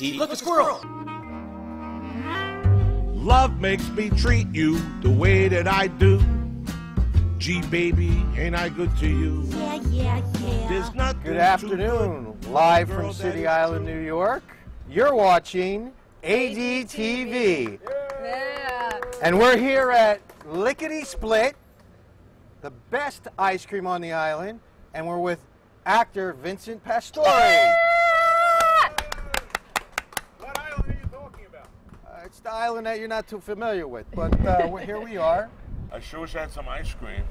watching ADT. Look, a squirrel! Love makes me treat you the way that I do. Gee, baby, ain't I good to you? Yeah, yeah, yeah. There's nothing Good afternoon, good. live from City Island, New York. You're watching ADTV. Yeah. And we're here at Lickety Split, the best ice cream on the island, and we're with actor Vincent Pastore. Uh, What island are you talking about? it's the island that you're not too familiar with, but uh, here we are. I sure wish I had some ice cream.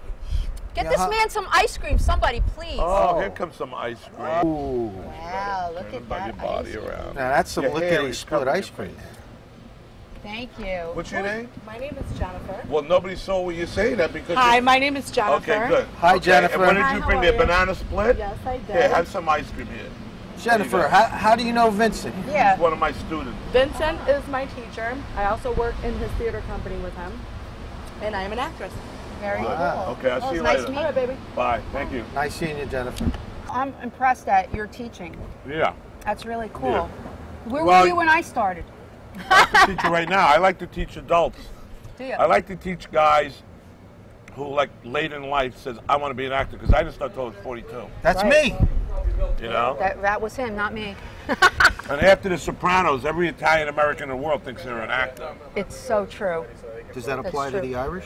Get Yeah, this huh? man some ice cream, somebody, please. Oh, Oh. here comes some ice cream. Ooh, Wow, look Turn at your that body ice cream. around. now that's some Your Lickety Split ice cream. face. Thank you. What's your name? My name is Jennifer. Well, nobody saw what you say that because. Hi, my name is Jennifer. Okay, good. Hi, Okay, Jennifer. And when did Hi, you bring are me a banana split? Yes, I did. Here, have some ice cream here. There you Jennifer, how, how do you know Vincent? Yeah. He's one of my students. Vincent is my teacher. I also work in his theater company with him. And I am an actress. Very Wow. cool. Okay, I'll Well, see you nice later. All right, baby. Bye. Thank you. Nice seeing you, Jennifer. I'm impressed at you're teaching. Yeah. That's really cool. Yeah. Where Well- were you when I started? I teach you right now. I like to teach adults. Do you? I like to teach guys who, like, late in life says, I want to be an actor because I didn't start till I was 42. That's Right. me. You know? That, that was him, not me. And after The Sopranos, every Italian American in the world thinks they're an actor. It's so true. Does that That's apply to the Irish?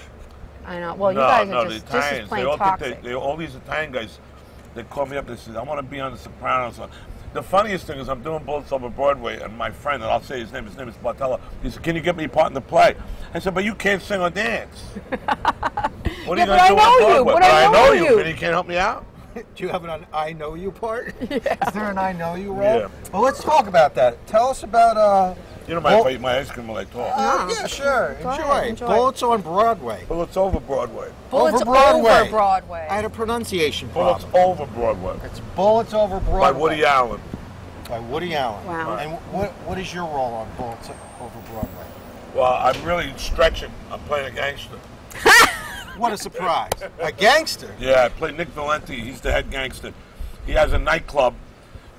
I know. Well, you no, guys no, are just, this is Italians. They plain all toxic. think they, they, all these Italian guys, they call me up. They say, I want to be on The Sopranos. Uh, the funniest thing is I'm doing Bullets Over Broadway, and my friend, and I'll say his name, his name is Bartella, he said, can you get me a part in the play? I said, but you can't sing or dance. what Yeah, are you going to do know on you, Broadway? but I know you. and you can't help me out? Do you have an I know you part? Is there an I know you role? Yeah. Well, let's talk about that. Tell us about. Uh, You know, my, Well- I eat my ice cream while I talk. uh, yeah, sure. Enjoy. ahead, enjoy. Bullets on Broadway. Bullets Over Broadway. Bullets over Broadway. over Broadway. I had a pronunciation Bullets problem. Over Broadway. It's Bullets over Broadway. By Woody Allen. By Woody Allen. Wow. And what what is your role on Bullets over Broadway? Well, I'm really stretching. I'm playing a gangster. What a surprise! a gangster. Yeah, I play Nick Valenti. He's the head gangster. He has a nightclub,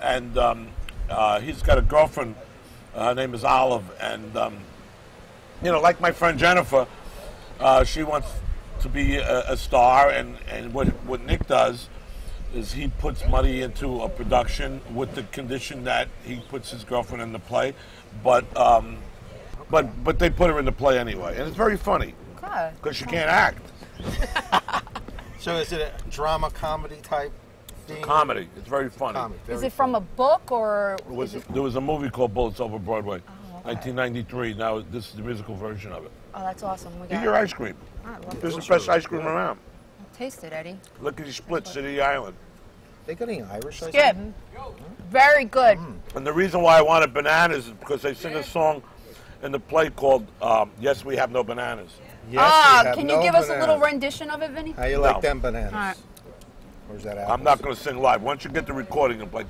and um, uh, he's got a girlfriend. Uh, her name is Olive, and um, you know, like my friend Jennifer, uh, she wants to be a, a star, and, and what what Nick does is he puts money into a production with the condition that he puts his girlfriend in the play, but um, but but they put her in the play anyway, and it's very funny because she can't act. So is it a drama comedy type thing? Comedy. It's very funny. Comedy. Is very it from a book or It was, it, there was a movie called Bullets Over Broadway, Oh, okay. 1993. Now this is the musical version of it. Oh, that's awesome. We Eat got your ice cream. I love This it. is the best ice cream around. Taste it, Eddie. Look at the split City Island. They got any Irish? ice Skip. cream? Very good. And the reason why I wanted bananas is because they sing a song in the play called um, "Yes, We Have No Bananas." Yes, Ah, have can you no give us a little rendition of it, Vinny? How you No. like them bananas? All right. Or is that I'm not going to sing live. Once you get the recording and play,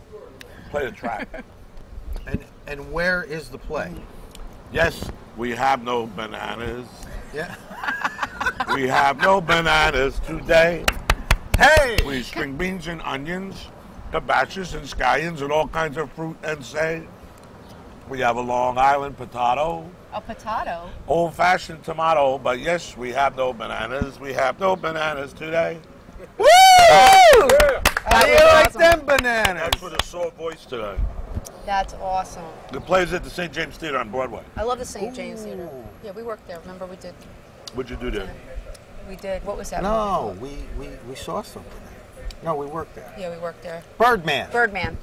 play the track. And and where is the play? yes, we have no bananas. Yeah. We have no bananas today. Hey. We string beans and onions, kabashes and scallions, and all kinds of fruit and say. We have a Long Island potato, A potato. old fashioned tomato, but yes, we have no bananas. We have no bananas today. Woo! That How you was like awesome. them bananas? That's with a sore voice today. That's awesome. The play's at the St. James Theater on Broadway. I love the St. James Theater. Yeah, we worked there. Remember we did. What'd you do there? We did. What was that? No, we, we, we saw something. No, we worked there. Yeah, we worked there. Birdman. Birdman.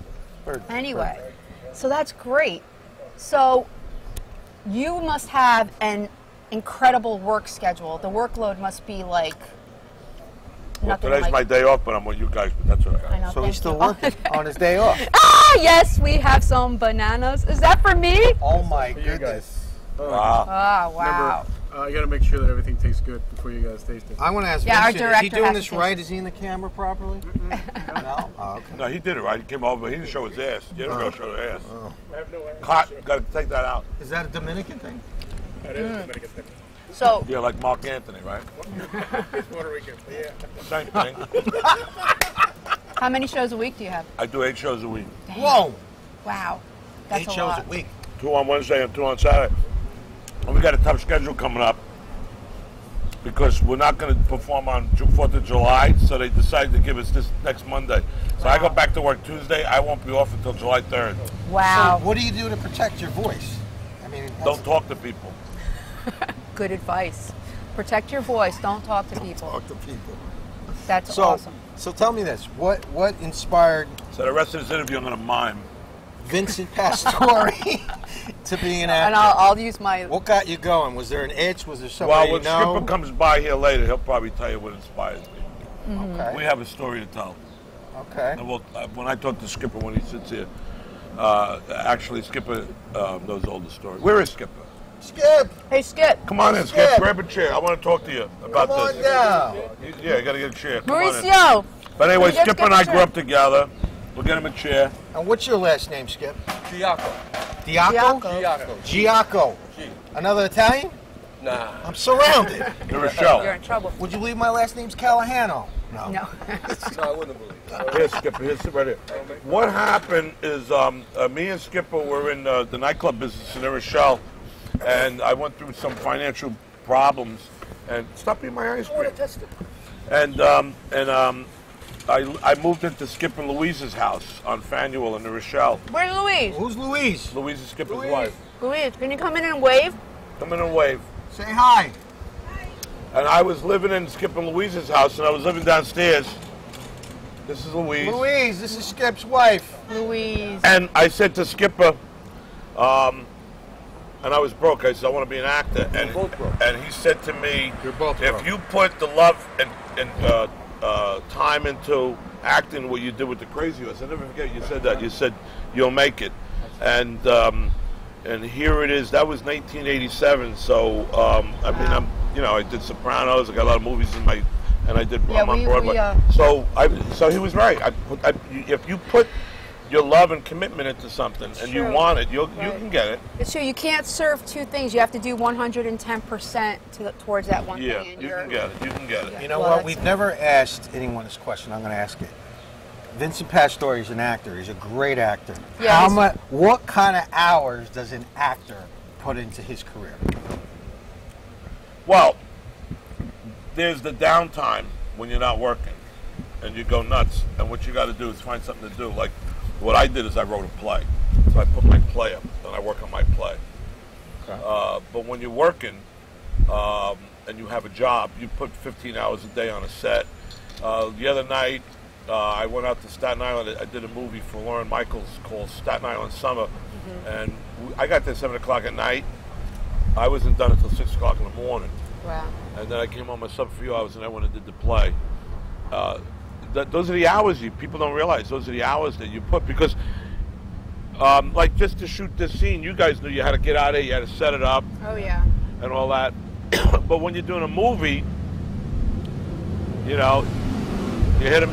Bird- Anyway, Birdman. so that's great. So you must have an incredible work schedule. The workload must be like Well, nothing today's like. my day off, but I'm with you guys, but that's all right. I know. So he's still you. working on his day off. ah, yes, we have some bananas. Is that for me? Oh my you goodness. guys. Wow. Ah, wow. Uh, you got to make sure that everything tastes good before you guys taste it. I want to ask Yeah, our Vincent, is he doing has this to right? taste Is he in the camera properly? no? Oh, okay. No, he did it right. He came over. He didn't show his ass. He didn't go show his ass. I have no idea. Cut. Got to take that out. Is that a Dominican thing? That is a Dominican thing. So Yeah, like Marc Anthony, right? It's Puerto Rican. Yeah. Same thing. how many shows a week do you have? I do eight shows a week. Whoa! Wow. That's Eight a shows lot. a week. two on Wednesday and two on Saturday. And we got a tough schedule coming up because we're not going to perform on Ju- 4th of July, so they decided to give us this next Monday. So I go back to work Tuesday. I won't be off until July 3rd. Wow. So what do you do to protect your voice? I mean, that's- Don't talk to people. Good advice. Protect your voice. Don't talk to people. talk to people. That's So, awesome. so tell me this: what what inspired So the rest of this interview, I'm going to mime. Vincent Pastore to be an And? I'll, I'll use my. what got you going? Was there an itch? Was there somebody Well, when you know? Skipper comes by here later, he'll probably tell you what inspires me. okay. We have a story to tell. okay. And we'll, uh, when I talk to Skipper when he sits here, uh, actually Skipper uh, knows all the story. Where is Skipper? Skip, Hey, Skip. Come on in, Skip. Skip. Grab a chair. I want to talk to you about come on this. down. You- Yeah, you got to get a chair. Come on in. Mauricio. But anyway, Skipper and I grew up together. We'll get him a chair. And what's your last name, Skip? Giaco. Diaco. Giaco. Giaco. Giaco. Another Italian? Nah. I'm surrounded. The You're in trouble. Would you believe my last name's Calahano? No. No, no, I wouldn't believe. Here, Skipper. Here's right here. What happened is um, uh, me and Skipper were in uh, the nightclub business in New Rochelle, and I went through some financial problems. And stop eating my ice cream. And um, and um, I, I moved into Skipper Louise's house on Fanuel in New Rochelle. Where's Louise? Who's Louise? Louise is Skipper's wife. Louise, can you come in and wave? Come in and wave. Say hi. And I was living in Skipper Louise's house, and I was living downstairs. This is Louise. Louise, this is Skip's wife. Louise. And I said to Skipper, um, and I was broke. I said, I want to be an actor. And, both broke. and he said to me, You're both if you put the love and, and uh, uh, time into acting, what you did with the Crazy Horse, I never forget you said that. You said you'll make it, and um, and here it is. That was 1987. So um, I mean, I'm you know I did Sopranos. I got a lot of movies in my, and I did Yeah, I'm on we- Broadway. we, uh, so I so he was right. I I, if you put your love and commitment into something and you want it, you'll, you can get it. It's true. You can't serve two things. You have to do 110% to, towards that one Yeah, thing. and you can get it. You can get it. You know Well, what? We've never asked anyone this question. I'm going to ask it. Vincent Pastore is an actor. He's a great actor. Yeah, How much? What kind of hours does an actor put into his career? Well, there's the downtime when you're not working and you go nuts. And what you got to do is find something to do. Like what I did is I wrote a play. So I put my play up and I work on my play. Uh, but when you're working um, and you have a job, you put 15 hours a day on a set. Uh, the other night, uh, I went out to Staten Island. I did a movie for Lorne Michaels called Staten Island Summer. And we- I got there 7 o'clock at night. I wasn't done until 6 o'clock in the morning Wow. and then I came home, I slept for a few hours, and I went and did the play. Th- those are the hours you people don't realize. Those are the hours that you put because, um, like, just to shoot this scene, you guys knew you had to get out of there, you had to set it up Oh, yeah. and all that. but when you're doing a movie, you know, you hit a,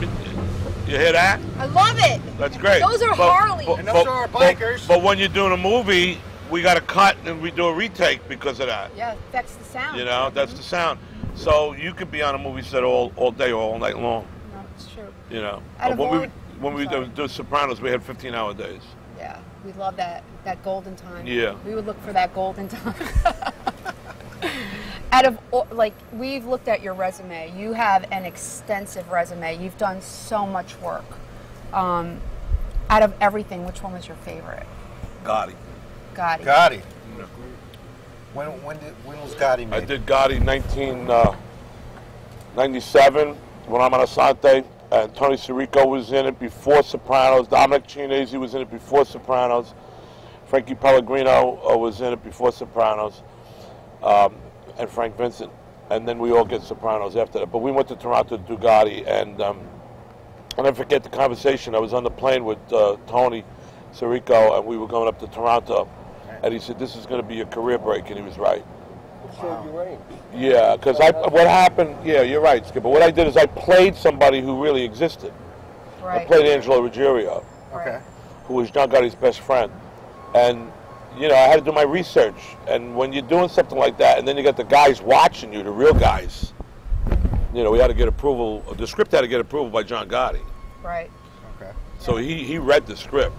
you hear that? I love it. That's great. Those are But- Harleys. but- And those but- are our bikers. But when you're doing a movie, we got to cut and we do a retake because of that. Yeah, that's the sound. You know, that's the sound. So you could be on a movie set all, all day or all night long. No, it's true. You know, Out but of when all- we when we Sorry. do, do Sopranos, we had 15 hour days. Yeah, we love that that golden time. Yeah. We would look for that golden time. Out of like we've looked at your resume, you have an extensive resume. You've done so much work. Um, out of everything, which one was your favorite? Gotti. Gotti. Gotti. When when did when was Gotti made? I did Gotti 1997 when Armand Assante, and Tony Sirico was in it before Sopranos. Dominic Chianese was in it before Sopranos. Frankie Pellegrino uh, was in it before Sopranos, um, and Frank Vincent. And then we all get Sopranos after that. But we went to Toronto to do and um, I'll never forget the conversation. I was on the plane with uh, Tony Sirico, and we were going up to Toronto. And he said, "This is going to be your career break," and he was right. Showed you range. Yeah, because I what happened? Yeah, you're right, Skipper. What I did is I played somebody who really existed. I played Angelo Ruggiero, Okay. who was John Gotti's best friend, and you know I had to do my research. And when you're doing something like that, and then you got the guys watching you, the real guys, you know, we had to get approval. The script had to get approval by John Gotti. Right. Okay. So he, he read the script.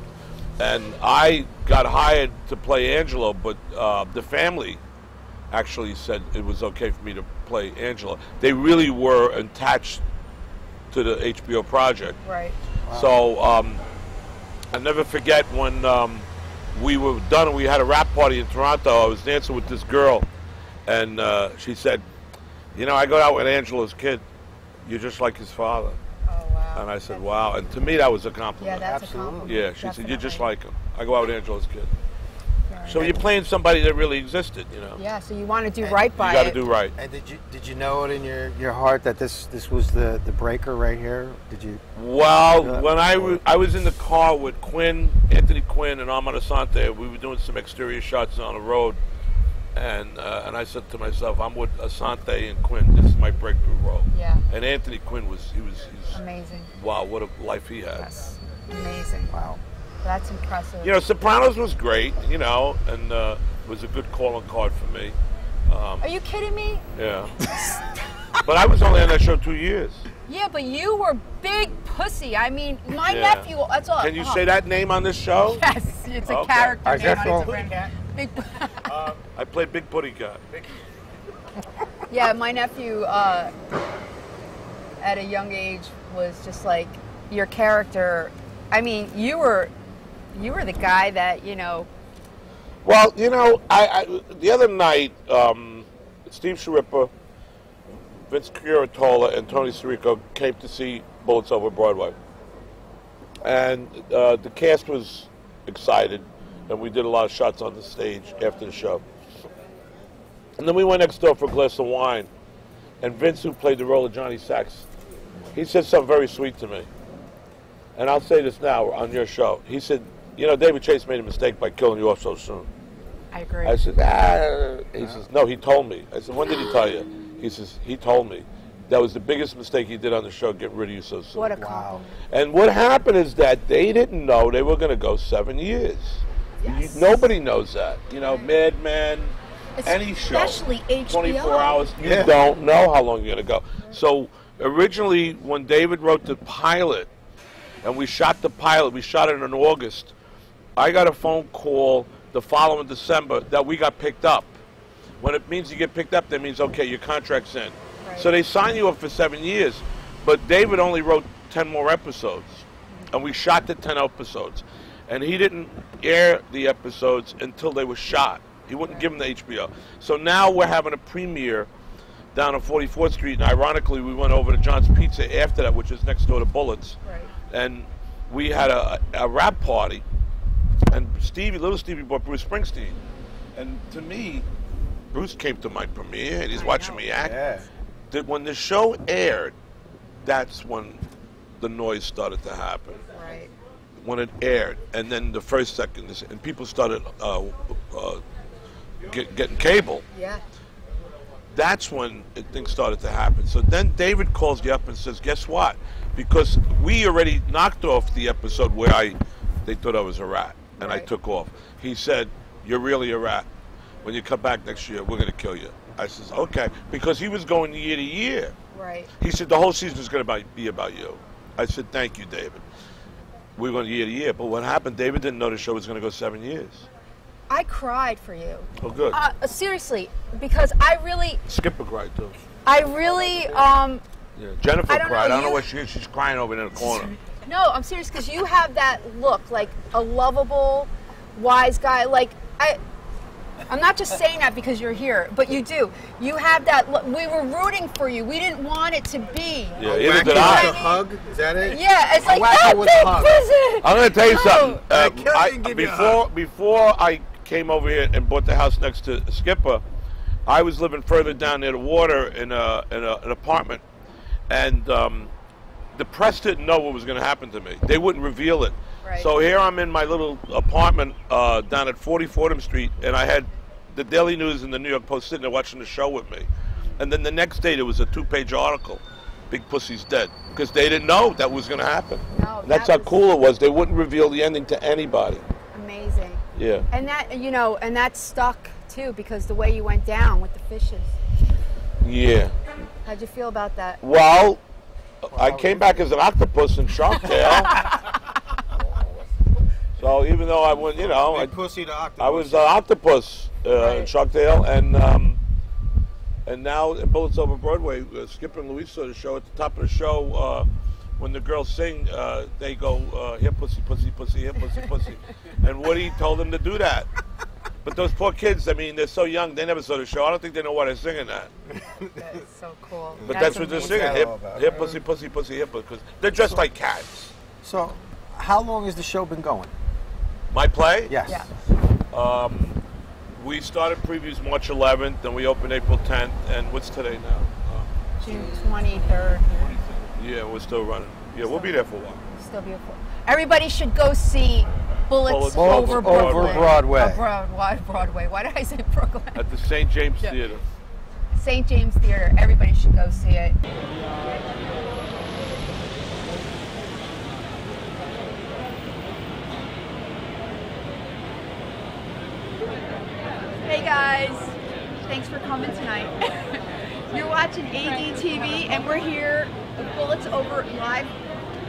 and I got hired to play Angelo, but uh, the family actually said it was okay for me to play Angelo. They really were attached to the HBO project. Right. So um, I never forget when um, we were done and we had a rap party in Toronto. I was dancing with this girl, and uh, she said, "You know, I go out with Angelo's kid. You're just like his father." Oh wow. And I said, "Wow!" And to me, that was a compliment. Yeah, compliment. that's Absolutely. a compliment. Yeah, she said, "You're just like him." I go out with Angelo's kid. Right. So you're playing somebody that really existed, you know. Yeah, so you want to do right by You got to it. You got to do right. And did you did you know it in your, your heart that this this was the, the breaker right here? Did you? Well, Yeah. when I wa- I was in the car with Quinn, Anthony Quinn, and Armand Assante, we were doing some exterior shots on the road, and uh, and I said to myself, I'm with Assante and Quinn. This is my breakthrough role. Yeah. And Anthony Quinn was he was he's Amazing. wow, what a life he had. Yes. Amazing. Wow. That's impressive. You know, Sopranos was great, you know, and uh, was a good calling card for me. Um, Are you kidding me? yeah. but I was only on that show two years. Yeah, but you were big pussy. I mean, my Yeah. nephew. That's all. Can you oh. say that name on this show? Yes, it's a Okay. character I name guess on so. Instagram. Big. I played Big Putty Guy. yeah, my nephew uh, at a young age was just like your character. I mean, you were you were the guy that you know. Well, you know, I, I the other night, um, Steve Schirripa, Vince Curatola, and Tony Sirico came to see Bullets Over Broadway, and uh, the cast was excited, and we did a lot of shots on the stage after the show. And then we went next door for a glass of wine, and Vince, who played the role of Johnny Sachs, he said something very sweet to me. And I'll say this now on your show. He said, "You know, David Chase made a mistake by killing you off so soon." I agree. I said, ah. He says, no, he told me. I said, when did he tell you? He says, he told me. That was the biggest mistake he did on the show, getting rid of you so soon. what a Wow. and what happened is that they didn't know they were going to go seven years. Yes. You- nobody knows that. You know, Mad Men, any show. Especially HBO. 24 hours, you Yeah. don't know how long you're going to go. So originally, when David wrote the pilot, and we shot the pilot, we shot it in August, I got a phone call the following December that we got picked up. When it means you get picked up, that means, okay, your contract's in. Right. So they sign you up for seven years. But David only wrote 10 more episodes. And we shot the 10 episodes. And he didn't air the episodes until they were shot. He wouldn't give them to HBO. So now we're having a premiere down on 44th Street. And ironically, we went over to John's Pizza after that, which is next door to Bullets. Right. And we had a, a rap party. And Stevie, little Stevie brought Bruce Springsteen. And to me, Bruce came to my premiere and he's I watching know. me act Yeah. that when the show aired, that's when the noise started to happen. Right. When it aired, and then the first second, and people started uh, uh, get, getting cable. Yeah. That's when it, things started to happen. So then David calls you up and says, "Guess what? Because we already knocked off the episode where I, they thought I was a rat, and I took off. He said, "You're really a rat. When you come back next year, we're going to kill you." I says, "Okay," because he was going year to year. Right. He said the whole season is going to be about you. I said, thank you, David. We went year to year, but what happened? David didn't know the show was going to go seven years. I cried for you. Oh, good. Uh, seriously, because I really, Skipper cried too. I really, um, Yeah. Jennifer I don't know, cried. I don't know you- what she is. She's crying over in the corner. No, I'm serious because you have that look like a lovable, wise guy. Like I, I'm not just saying that because you're here, but you do. You have that. Look, we were rooting for you. We didn't want it to be. Yeah, A either wacky did with I. a hug? Is that it? Yeah, it's like that with a big hug. prison. I'm going to tell you No. something. I Uh, can't I- even you before before I came over here and bought the house next to Skipper, I was living further down near the water in a in a, an apartment, and um, the press didn't know what was going to happen to me. They wouldn't reveal it. Right. So here I'm in my little apartment uh, down at 40 Fordham Street, and I had the Daily News and the New York Post sitting there watching the show with me. And then the next day there was a two-page article, "Big Pussy's dead," because they didn't know that was going to happen. No, that's that how cool it was. They wouldn't reveal the ending to anybody. Amazing. Yeah. And that, you know, and that stuck too because the way you went down with the fishes. Yeah. How'd you feel about that? Well, I came back as an octopus in Shark Tale. So even though I went, you know, I, Big pussy to octopus. I was an octopus uh, in Shark Tale, and um, and now in Bullets Over Broadway, uh, Skip and Louise saw the show. At the top of the show, uh, when the girls sing, uh, they go, uh, "Here, pussy, pussy, pussy, here, pussy, pussy," and Woody told them to do that. But those poor kids, I mean, they're so young, they never saw the show. I don't think they know why they're singing that. That is so cool. But that's, what they're singing. What's that Hip, all about? hip, pussy, pussy, pussy, hip, because they're dressed like cats. So, how long has the show been going? My play? Yes. Yeah. We started previews March 11th, and we opened April 10th, and what's today now? Uh, June 23rd. yeah, we're still running. Yeah, we'll be there for a while. Still beautiful. Everybody should go see Bullets, Bullets Over Over Broadway. Broadway. Oh, Broadway? Why did I say Brooklyn? At the St. James Yeah. Theater. St. James Theater. Everybody should go see it. Hey guys, thanks for coming tonight. You're watching ADTV and we're here with Bullets Over Live.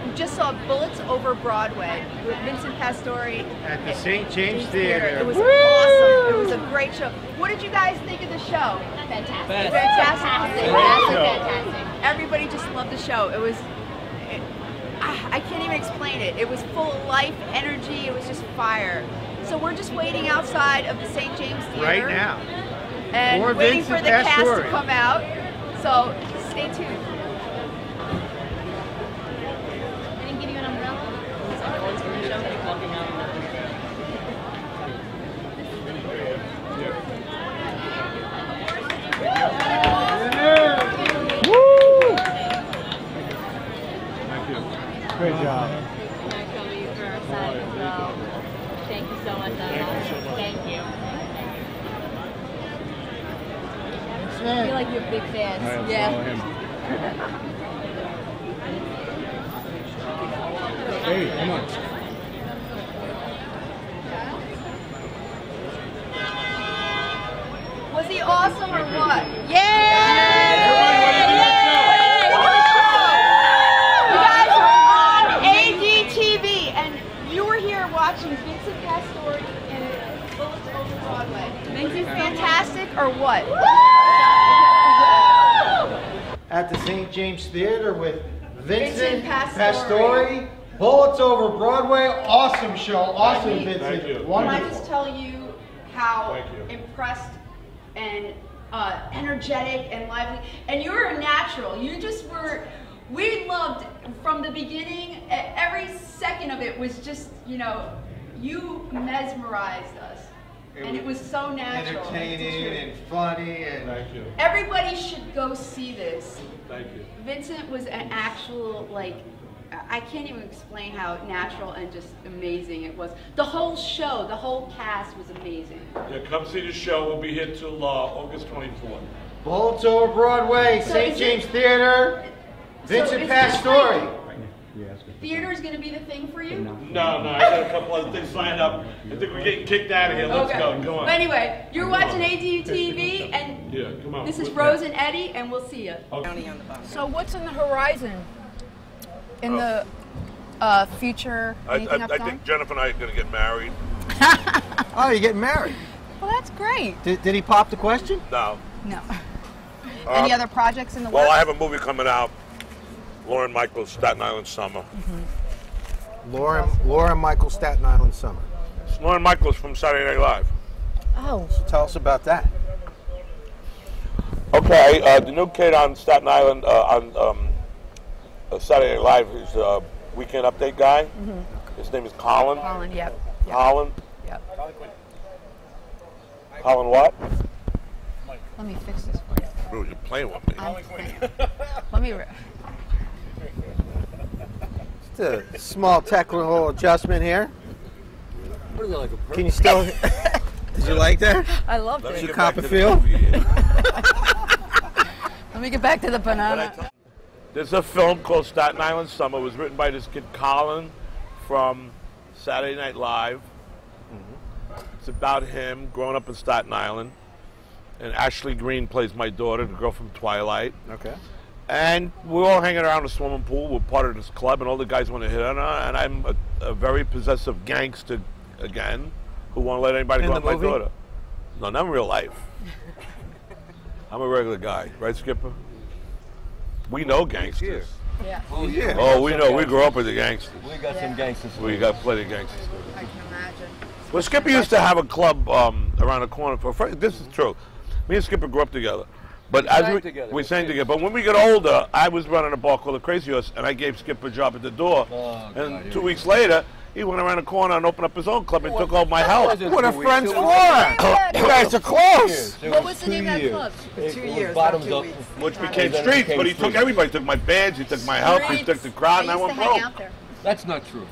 We just saw Bullets Over Broadway with Vincent Pastore At the St. James It Theater. It was awesome. It was a great show. What did you guys think of the show? Fantastic. Fantastic. Fantastic. Fantastic. Everybody just loved the show. It was. It, I I can't even explain it. It was full of life, energy. It was just fire. So we're just waiting outside of the St. James Theater Right now. and For waiting Vincent for the cast to come out. So stay tuned. I didn't give you an umbrella. Is that the ones from the show? Great job. Thank you for our side as well. Thank you so much. Ella. Thank you. I feel like you're big fans. yeah. Hey, come on. Was he awesome or what? Yeah! You guys are on ADTV, and you were here watching Vincent Pastore in Bullets Over Broadway. Vincent fantastic or what? At the St. James Theater with Vincent Vincent, Pastore. Pastore. Bullets Over Broadway. Awesome show. Awesome, Thank you. Vincent. Thank you. Can I Wonderful. just tell you how impressed and uh, energetic and lively, and you're a natural. You just were. We loved from the beginning. Every second of it was just, you know, you mesmerized us, and it was so natural. Entertaining and funny and. Thank you. Everybody should go see this. Thank you. Vincent was an actual like I can't even explain how natural and just amazing it was. The whole show, the whole cast was amazing. Yeah, come see the show. We'll be here till uh, August 24th. Baltimore Broadway, So St. is it- James Theater. Vincent is this Pastore. Theater is going to be the thing for you. No, no, I got a couple other things lined up. I think we're getting kicked out of here. Let's go. Go on. But anyway, you're watching ADTV, and Yeah, come on. this is Rose and Eddie, and we'll see you. Okay. So what's in the horizon? In the uh, future, I, I, I think Jennifer and I are going to get married. Oh, you're getting married. Well, that's great. Did, did he pop the question? No. No. Any other projects in the Well, works? I have a movie coming out. Lorne Michaels, Staten Island Summer. Lorne, Lorne Michael, Staten Island Summer. It's Lorne Michaels from Saturday Night Live. oh, So Tell us about that. Okay, uh, the new kid on Staten Island uh, on um, uh, Saturday Night Live is a weekend update guy. His name is Colin. Colin, yep. yep. Colin. Yep. Colin what? Let me fix this for you. Bro, you're playing with me. I'm playing. Let me. Re- Just a small technical adjustment here. Can you still? Did you like that? I loved Let me it. you get cop a feel? Let me get back to the banana. There's a film called Staten Island Summer. It was written by this kid Colin from Saturday Night Live. Mm-hmm. It's about him growing up in Staten Island. And Ashley Greene plays my daughter, the girl from Twilight. Okay. And we're all hanging around the swimming pool. We're part of this club, and all the guys want to hit on her. And I'm a, a very possessive gangster again, who won't let anybody In go at my daughter. No, not in real life. I'm a regular guy, right, Skipper? We know gangsters. Yeah. Oh, yeah. Oh, we know. We grew up with the gangsters. We got some gangsters. We got plenty of gangsters. I can imagine. Well, Skipper used to have a club um, around the corner. For fr- this is true. Me and Skipper grew up together. But We as sang we, together, we we sang together. But when we got older, I was running a bar called the Crazy Horse, and I gave Skipper a job at the door. Oh, and God, here two weeks later, he went around the corner and opened up his own club and took all my help. wasn't What are two weeks, friends it for? You guys are close. What was the two name of that club? It Two was years, bottoms up. Which became And streets, became but he took everybody. He took my bands, he took my help, he took the crowd, and I used went to broke. out there. That's not true.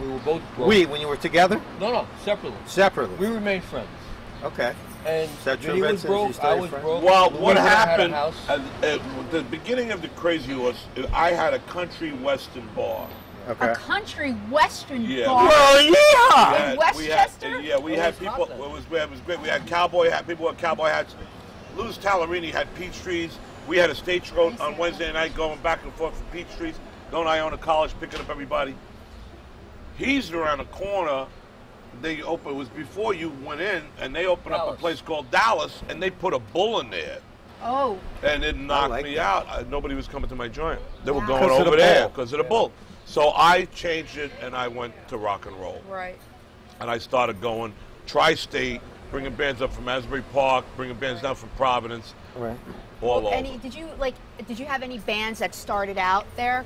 We were both broke. We, when you were together? No, no, separately. Separately. We remained friends. Okay. And that true, when he was Vincent? Is broke, I was friend? broke. Well, We what both had a happened at, at the beginning of the Crazy Horse, I had a country western bar. Okay. A country western Yeah. bar. Well, We yeah. had- we Westchester? had, yeah, we It had people. It was, it was great. We had cowboy hat. People with cowboy hats. Lou's Talarini had peach trees. We had a stagecoach on Wednesday night going back and forth from peach trees, going to Iona College, picking up everybody. He's around the corner. They opened. It was before you went in, and they opened up a place called Dallas, and they put a bull in there. Oh, and it knocked like me that. out. Uh, nobody was coming to my joint. They were going going 'Cause of the over there because of the bull. So I changed it and I went to rock and roll. right. And I started going tri-state, bringing bands up from Asbury Park, bringing bands down from Providence, Right. all over. Any? Did you like? Did you have any bands that started out there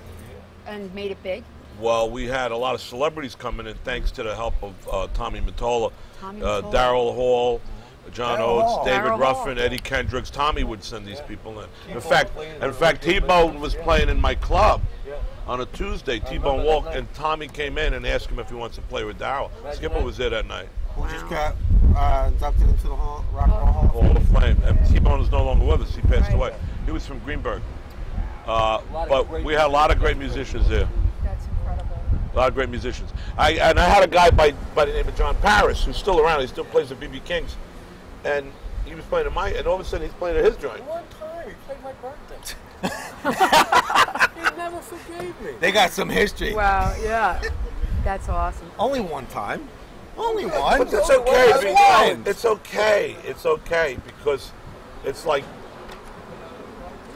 and made it big? Well, we had a lot of celebrities coming in thanks to the help of uh, Tommy Mottola, Tommy uh, Mottola. Daryl Hall, John Daryl Oates, Hall. David Daryl Ruffin, Hall. Eddie Kendricks. Tommy would send these people in. In fact, played in in fact, the T-Bone was playing in my club Yeah. On a Tuesday. T-Bone Wolk, and Tommy came in and asked him if he wants to play with Daryl. Skipper was there that night. Who just got uh, inducted into the hall, Rock and Roll Hall? of Hall of Fame. And T-Bone is no longer with us. He passed away. He was from Greenberg. Uh, but we had a lot of great musicians there. That's incredible. A lot of great musicians. I and I had a guy by by the name of John Paris who's still around. He still plays at BB King's, and he was playing at my, and all of a sudden he's playing at his joint. One time, he played my birthday. He never forgave me. They got some history. Wow, yeah. That's awesome. Only one time. Only one. But it's okay. that's because- It's okay. It's okay because it's like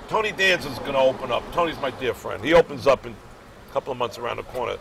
Tony Danza's going to open up. Tony's my dear friend. He opens up in a couple of months around the corner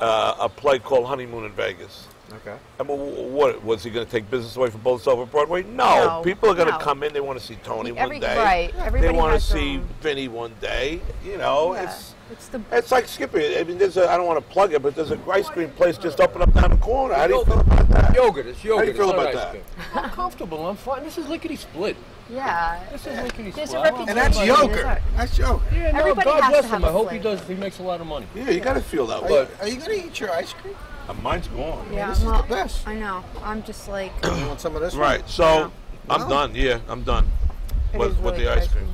uh, a play called Honeymoon in Vegas. Okay. I mean, what was he going to take business away from both over Broadway? No, No, people are going to no. come in. They want to see Tony Every- one day. right, They everybody want to has their see own- Vinny one day. You know, Yeah. it's It's the it's like Skippy. I mean, there's a, I don't want to plug it, but there's a ice cream place just open up down the corner. How do you feel about that? Yogurt, it's yogurt. How do you feel it's not about that? I'm comfortable. I'm fine. This is lickety split. yeah. This is lickety There's split. a I don't- And that's Yeah. yogurt. That's yogurt. Yeah, no, Everybody God has bless to him. I hope he does. He makes a lot of money. Yeah, you got to feel that Are way. you, are you gonna eat your ice cream? Uh, mine's gone. Yeah, this is well, the best. I know. I'm just like. You want some of this? Right. So Yeah. I'm Wow. done. Yeah, I'm done It with, is with the ice cream.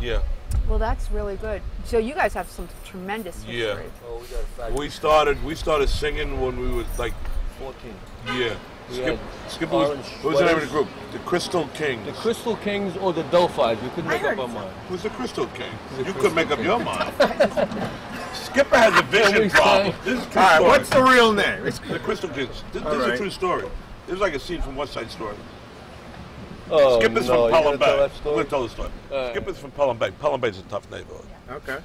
Yeah. Well, that's really good. So you guys have some tremendous history. Yeah. Oh, we got a factory. We started. We started singing when we was like, 14. yeah. We Skip, Skip was, what was the name of the group? The Crystal Kings. The Crystal Kings or the Delphis. We couldn't make up our so. mind. Who's the Crystal King? The You Crystal couldn't make up your mind. Skipper has a vision we problem. This is true All right. story. What's the real name? It's the Crystal Kings? This, All this is a true story. This is like a scene from West Side Story. Oh, Skipper's no, from you Pelham gonna Bay. tell I'm going to tell the story. All right. Skipper's from Pelham Bay. Pelham Bay's a tough neighborhood. okay.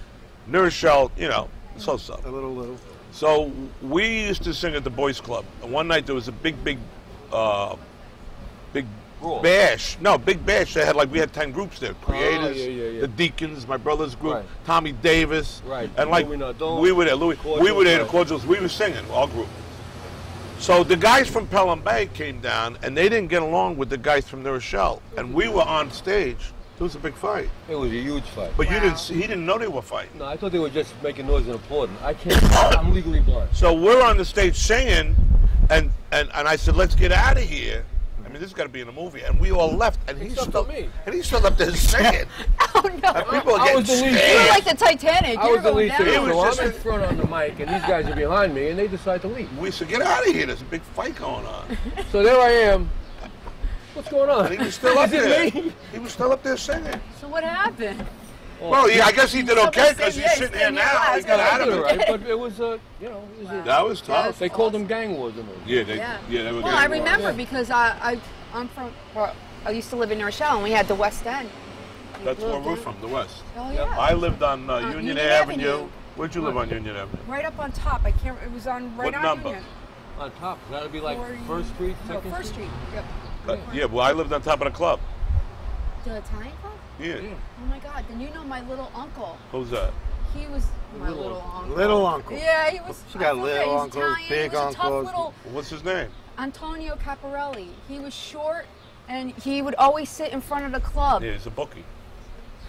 Near Rochelle, you know, so so. A little, little. So we used to sing at the boys' club. And one night there was a big, big, uh, big Brawl. bash. No, big bash. They had like we had ten groups there. Oh, Creators, Oh, yeah, yeah, yeah. the Deacons, my brother's group, Right. Tommy Davis, Right. and like Louis we were there. Louis, we were there. The cordials. We were singing our group. So the guys from Pelham Bay came down, and they didn't get along with the guys from New Rochelle, and we were on stage. It was a big fight, It was a huge fight. but you didn't. See, he didn't know they were fighting. No, I thought they were just making noise and applauding. I can't. I'm legally blind. So we're on the stage singing, and and, and I said, "Let's get out of here." I mean, this has got to be in a movie, and we all left, and he's Except still for me. and he's still up there singing. Oh no! And people are I was the lead You're scared. like the Titanic. I You're was the going lead singer, He was so just I'm in a- front on the mic, and these guys are behind me, and they decide to leave. We said, "Get out of here! There's a big fight going on." So there I am. What's going on? And he was still up Is it there. me? He was still up there singing. So what happened? Well, yeah, I guess he did okay because he's sitting he's here now. He got out of did it. right. right? But it was, uh, you know, it was a, That was tough. they called them gang wars in those. Yeah, they, Yeah. yeah, they were Well, I remember worse. because I, I I'm from. Well, I used to live in Rochelle, and we had the West End. We That's where we're from, the West. Oh yeah. I lived on uh, Union, Union Avenue. Avenue. Where'd you live on Union Avenue? right up on top. I can't. It was on right What on number? Union. On top, that'd be like Or- First Street, No, Second First Street. Yep. Uh, yeah, well, I lived on top of the club. The Italian club. Yeah. Oh my God! Then you know my little uncle. Who's that? He was my little, uncle. Little uncle. Yeah, he was. She got little he was uncles, Italian, big he was a tough uncles. little What's his name? Antonio Caparelli. He was short, and he would always sit in front of the club. Yeah, he's a bookie.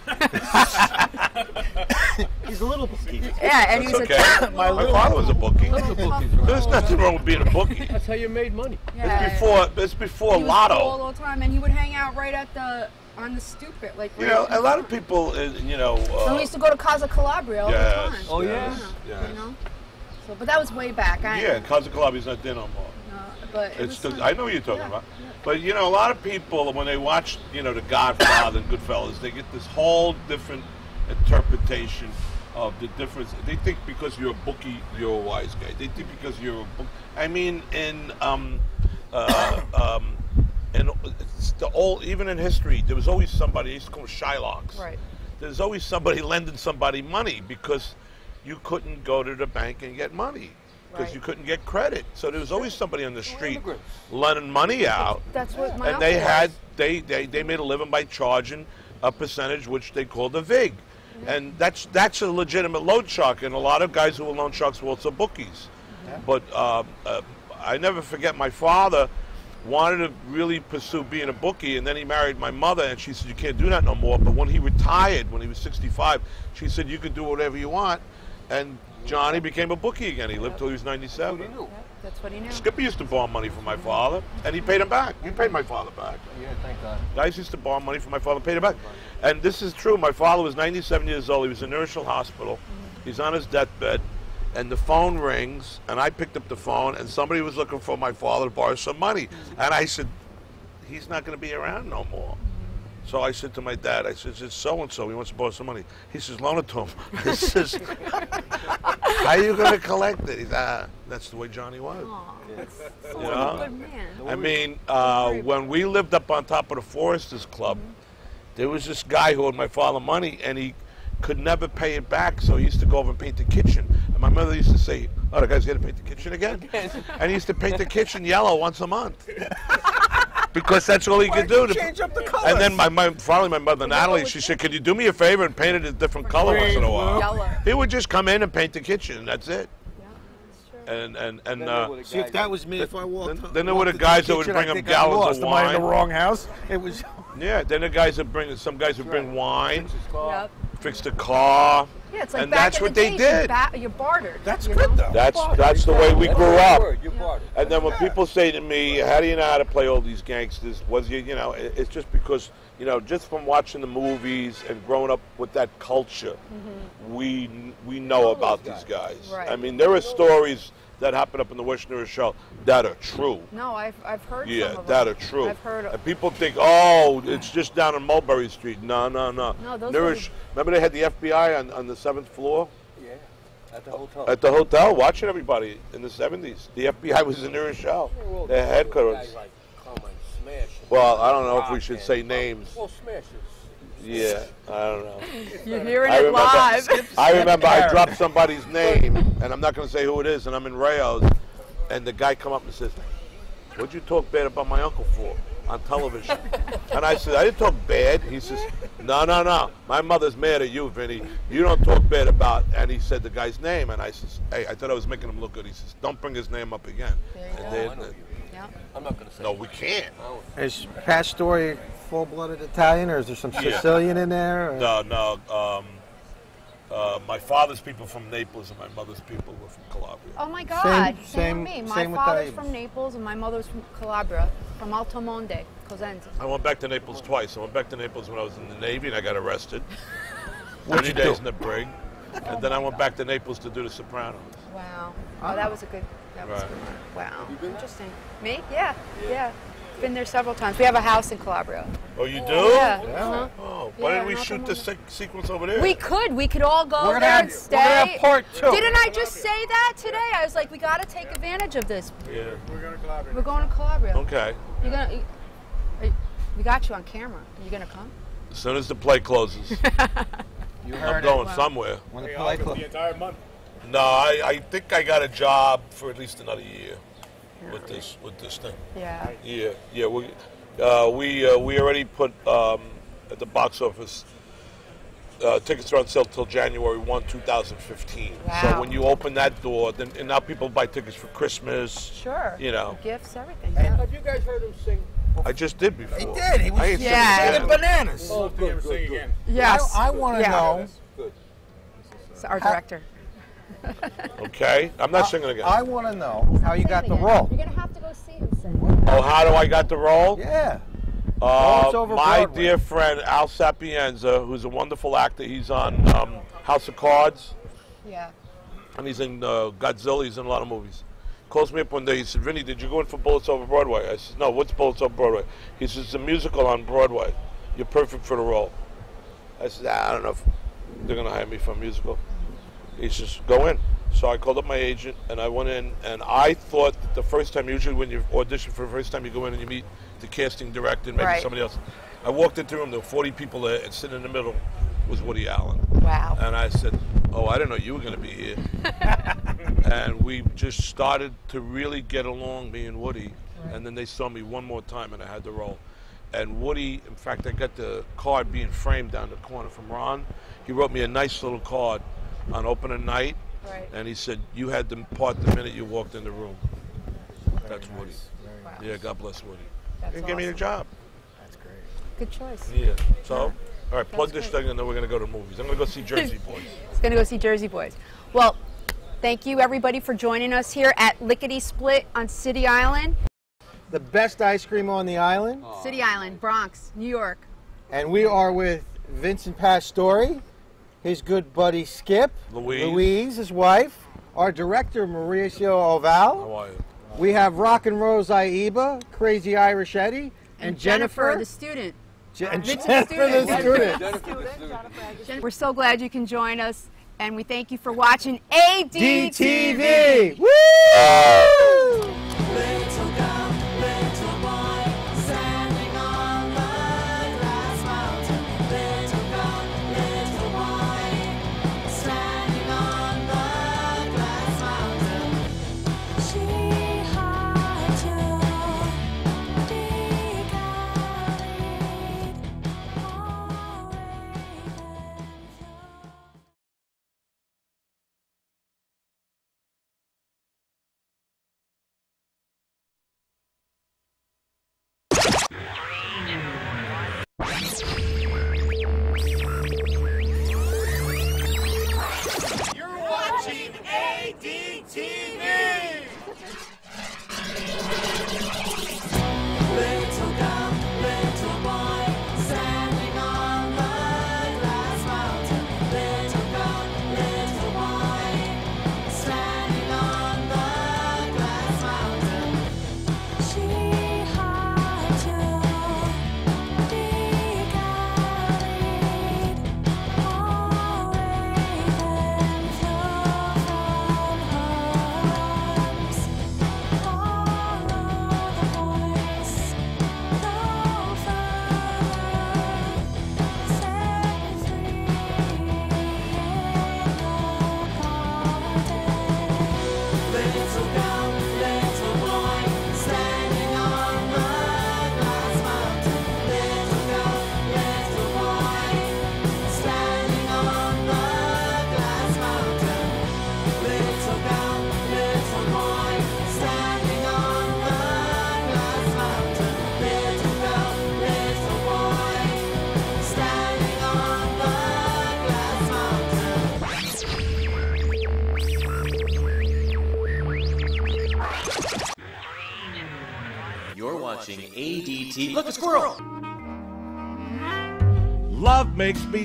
He's a little bookie. Yeah, and he That's was okay. a tough My father was a bookie. Lots of tough There's nothing wrong with being a bookie. That's how you made money. Yeah. It's before. It's before he was Lotto. all the time, and he would hang out right at the on the stupid it, like. You know, a lot of people, uh, you know. And Uh, we used to go to Casa Calabria all the time. Oh, yes, yeah? yes. You know. So, but that was way back. I Yeah, Casa Calabi's not there no more. But it It's the. I know what you're talking Yeah, about. yeah. But you know, a lot of people when they watch, you know, The Godfather and Goodfellas, they get this whole different interpretation of the difference. They think because you're a bookie, you're a wise guy. They think because you're a book. I mean, in um, uh, um, in it's the old, even in history, there was always somebody. They used to call them Shylocks. Right. There's always somebody lending somebody money because you couldn't go to the bank and get money because Right. you couldn't get credit. So there was always somebody on the street lending money out, That's what my and they had they, they they made a living by charging a percentage, which they called a vig, and that's that's a legitimate loan shark. And a lot of guys who were loan sharks were also bookies. But uh, uh, I never forget my father wanted to really pursue being a bookie, and then he married my mother, and she said you can't do that no more. But when he retired, when he was 65, she said you can do whatever you want, and Johnny became a bookie again. He lived till he was 97. Who knew? That's what he knew. Skippy used to borrow money from my father, and he paid him back. He paid my father back. Yeah, thank God. Guys used to borrow money from my father, paid him back. And this is true. My father was 97 years old. He was in Rochelle Hospital. Mm-hmm. He's on his deathbed, and the phone rings, and I picked up the phone, and somebody was looking for my father to borrow some money. And I said, he's not going to be around no more. So I said to my dad, I said, it's so and so. He wants to borrow some money. He says, loan it to him. He says, how are you going to collect it? He's ah, that's the way Johnny was. Aw, that's so You know? good man. I mean, uh, when we lived up on top of the Foresters Club, there was this guy who owed my father money, and he could never pay it back, so he used to go over and paint the kitchen. And my mother used to say, "Oh, the guy's going to paint the kitchen again," and he used to paint the kitchen yellow once a month. Because that's all he could do. To, change up the colors? and then my, my finally my mother Natalie, she said, "Could you do me a favor and paint it a different color once in a while?" Yellow. He would just come in and paint the kitchen, and that's it. Yeah. And and and uh, there were the See, if that was me, if I walked, then- then there were walked the into guys that would bring him gallons of lost. Am I in the wine. wrong house? It was. yeah, then the guys would bring some guys would bring wine, Fix his car. Yep. fix the car. Yeah, it's like and back that's in what the they did. You, ba- you bartered. That's you good know? though. That's that's the way we That's grew up. You barter. And then when people say to me, "How do you know how to play all these gangsters?" Was you, you know, it's just because you know, just from watching the movies and growing up with that culture, mm-hmm. we we know about these guys. Right. I mean, there are stories that happen up in the West New Rochelle that are true. No, I've, I've heard Yeah, some of that them. are true. I've heard And people think, oh, it's just down on Mulberry Street. No, no, no. No, those Nourish. Remember they had the FBI on, on the seventh floor Yeah, at the oh, hotel. at the hotel watching everybody in the 70s. The FBI was in New Rochelle. Well, Their headquarters. Guys like come and smash Well, I don't know if we should say names. Well, smashes. Yeah, I don't know. You're hearing I it remember, live. I remember I dropped somebody's name, and I'm not going to say who it is, and I'm in Rayos, and the guy come up and says, what'd you talk bad about my uncle for on television? and I said, I didn't talk bad. He says, no, no, no. My mother's mad at you, Vinny. You don't talk bad about, and he said the guy's name, and I says, hey, I thought I was making him look good. He says, don't bring his name up again. There you And go. they- uh, yeah. I'm not gonna say. no, we can't. Is Pat Story full-blooded Italian, or is there some Yeah. Sicilian in there? or- No, no. Um, uh, my father's people from Naples and my mother's people were from Calabria. Oh my God. Same, same- with me. My same father's from Naples and my mother's from Calabria, from Altomonte, Cosenza. I went back to Naples twice. I went back to Naples when I was in the Navy and I got arrested. What'd 30 you days do? in the brig. And then I went back to Naples to do The Sopranos. Wow. Oh, that was a good. That was Right. good. Wow. you been there? Interesting. Me? Yeah. Yeah. Been there several times. We have a house in Calabria. Oh, you do? Yeah. uh-huh. Oh, why Yeah, didn't we shoot the se- sequence over there? We could. We could all go We're gonna there have- and we're stay. gonna have part two. Didn't I just say that today? I was like, we got to take advantage of this. yeah. We're going to collaborate. We're going to Calabria. Okay. You're gonna. You, we got you on camera. Are you gonna come? As soon as the play closes, You heard I'm going it. somewhere. When the play I'll go clo- the entire month. No, I, I think I got a job for at least another year with this with this thing. Yeah. Yeah, yeah. We uh, we uh, we already put um, at the box office. Uh, tickets are on sale till January 1, 2015. So when you open that door, then and now people buy tickets for Christmas. Sure. You know. Gifts, everything. Yeah. Have you guys heard him sing? I just did before. He did. He was I ain't singing Yeah. bananas. Oh, good, ever sing again. Yes. I, I want to Yeah. know. Good. It's our director. Okay, I'm not singing again. I want to know how you got the role. You're gonna have to go see him sing. oh, how do I got the role? Yeah. Uh, it's over my Broadway. dear friend Al Sapienza, who's a wonderful actor. He's on um, House of Cards, Yeah. and he's in uh, Godzilla. He's in a lot of movies. Calls me up one day. He said, "Vinny, did you go in for Bullets Over Broadway?" I said, "No. What's Bullets Over Broadway?" He says, "It's a musical on Broadway. You're perfect for the role." I said, "Ah, "I don't know if they're gonna hire me for a musical." He says, "Go in." So I called up my agent and I went in, and I thought that the first time, usually when you audition for the first time, you go in and you meet the casting director and maybe Right. somebody else. I walked into the room, there were 40 people there, and sitting in the middle was Woody Allen. Wow. And I said, Oh, I didn't know you were going to be here. and we just started to really get along, me and Woody. And then they saw me one more time and I had the role. And Woody, in fact, I got the card being framed down the corner from Ron. He wrote me a nice little card on opening night. Right. And he said, You had the part the minute you walked in the room. That's Woody. Wow. Yeah, God bless Woody. That's He gave me a awesome. job. Good choice. Yeah. So, all right, plug That's this great. thing and then we're going to go to movies. I'm going to go see Jersey Boys. He's gonna go see Jersey Boys. Well, thank you everybody for joining us here at Lickety Split on City Island. The best ice cream on the island. City Island, Bronx, New York. And we are with Vincent Pastore, his good buddy Skip, Louise. Louise, his wife, our director Mauricio How Oval. are you? We have Rock and Rose Aiba, Crazy Irish Eddie, and, Jennifer, the student. Je- and Vincent's Jennifer the student. student. Jennifer the student. We're so glad you can join us, and we thank you for watching ADTV. DTV. Woo!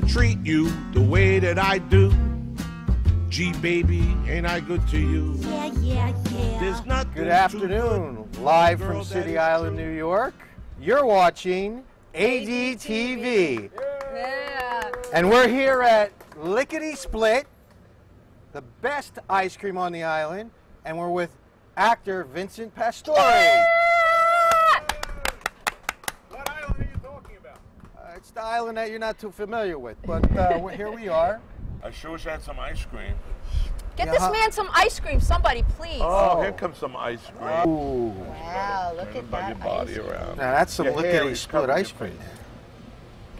Treat you the way that I do. G baby, ain't I good to you? Yeah, yeah, yeah. There's nothing Good too afternoon, good. live from City Island, New York. You're watching ADTV. Yeah. And we're here at Lickety Split, the best ice cream on the island, and we're with actor Vincent Pastore. What island are you talking about? It's the island that you're not too familiar with, but uh, we're- here we are. I sure wish I had some ice cream. Get Yeah, this huh? man some ice cream, somebody, please. Oh, here comes some ice cream. Ooh, Wow, look at Everybody that. body ice cream. around. now that's some Your hair Lickety Split ice cream. face.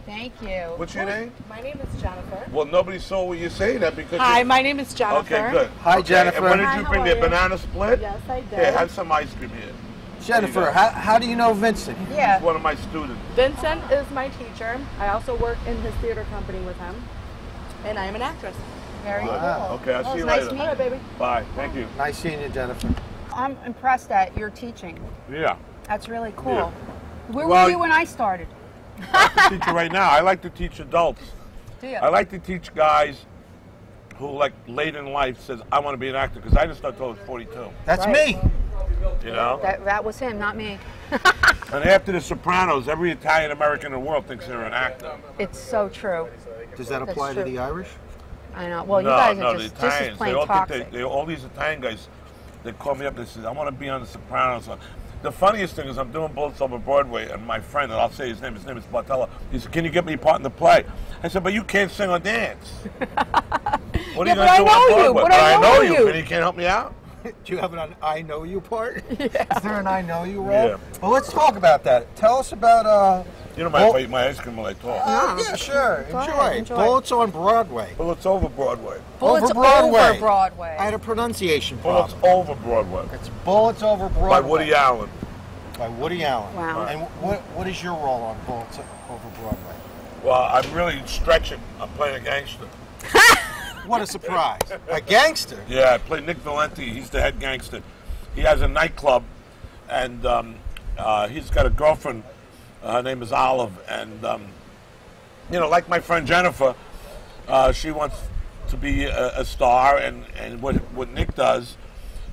Thank you. What's your name? My name is Jennifer. Well, nobody saw what you say that because. Hi, my name is Jennifer. Okay, good. Hi, Okay, Jennifer. And when did Hi, you bring are me a you? banana split? Yes, I did. Here, have some ice cream here. Jennifer, There you go. how, how do you know Vincent? Yeah. He's one of my students. Vincent is my teacher. I also work in his theater company with him. And I am an actress. Very Wow. cool. Okay, I'll Well, see you it's nice later. meeting All right, baby. Bye. Thank you. Nice seeing you, Jennifer. I'm impressed at you're teaching. Yeah. That's really cool. Yeah. Where Well- were you when I started? I teach you right now. I like to teach adults. Do you? I like to teach guys who, like, late in life says, I want to be an actor because I didn't start till I was 42. That's Right. me. You know? That, that was him, not me. And after The Sopranos, every Italian American in the world thinks they're an actor. It's so true. Does that That's apply to true. the Irish? I know. Well, you guys no, are the just, this is Italians. They plain all toxic. think they, they, all these Italian guys, they call me up. They say, "I want to be on The Sopranos." The funniest thing is, I'm doing Bullets Over Broadway, and my friend, and I'll say his name. His name is Bartella. He said, "Can you get me a part in the play?" I said, "But you can't sing or dance." what Yeah, are you but gonna I do know on you, Broadway? but I know you. and you can't help me out. Do you have an I know you part? Is there an I know you role? Yeah. Well, let's talk about that. Tell us about. Uh, You know, my Bull- I eat my ice cream while I talk. uh, yeah, sure. Enjoy. ahead, enjoy. Bullets on Broadway. Bullets Over Broadway. Bullets over Broadway. over Broadway. I had a pronunciation Bullets. Over Broadway. It's Bullets over Broadway. By Woody Allen. By Woody Allen. Wow. And what what is your role on Bullets over Broadway? Well, I'm really stretching. I'm playing a gangster. What a surprise! a gangster. Yeah, I play Nick Valenti. He's the head gangster. He has a nightclub, and um, uh, he's got a girlfriend. Uh, her name is Olive, and um, you know, like my friend Jennifer, uh, she wants to be a, a star, and, and what what Nick does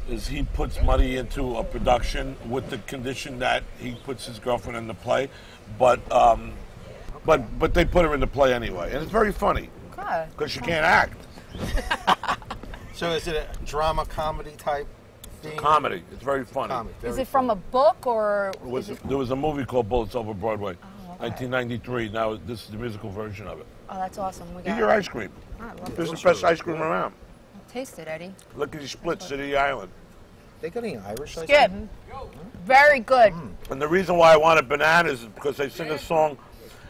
is he puts money into a production with the condition that he puts his girlfriend in the play, but um, but but they put her in the play anyway, and it's very funny because she can't act. So is it a drama comedy type thing? Comedy. It's very funny. Comedy. Is very it from a book or It was, it, there was a movie called Bullets Over Broadway, Oh, okay. 1993. Now this is the musical version of it. Oh, that's awesome. We Eat got your ice cream. I love This it. is the best ice cream around. Taste it, Eddie. Look at the split City Island. They got any Irish? ice Skip. cream? Very good. And the reason why I wanted bananas is because they sing a song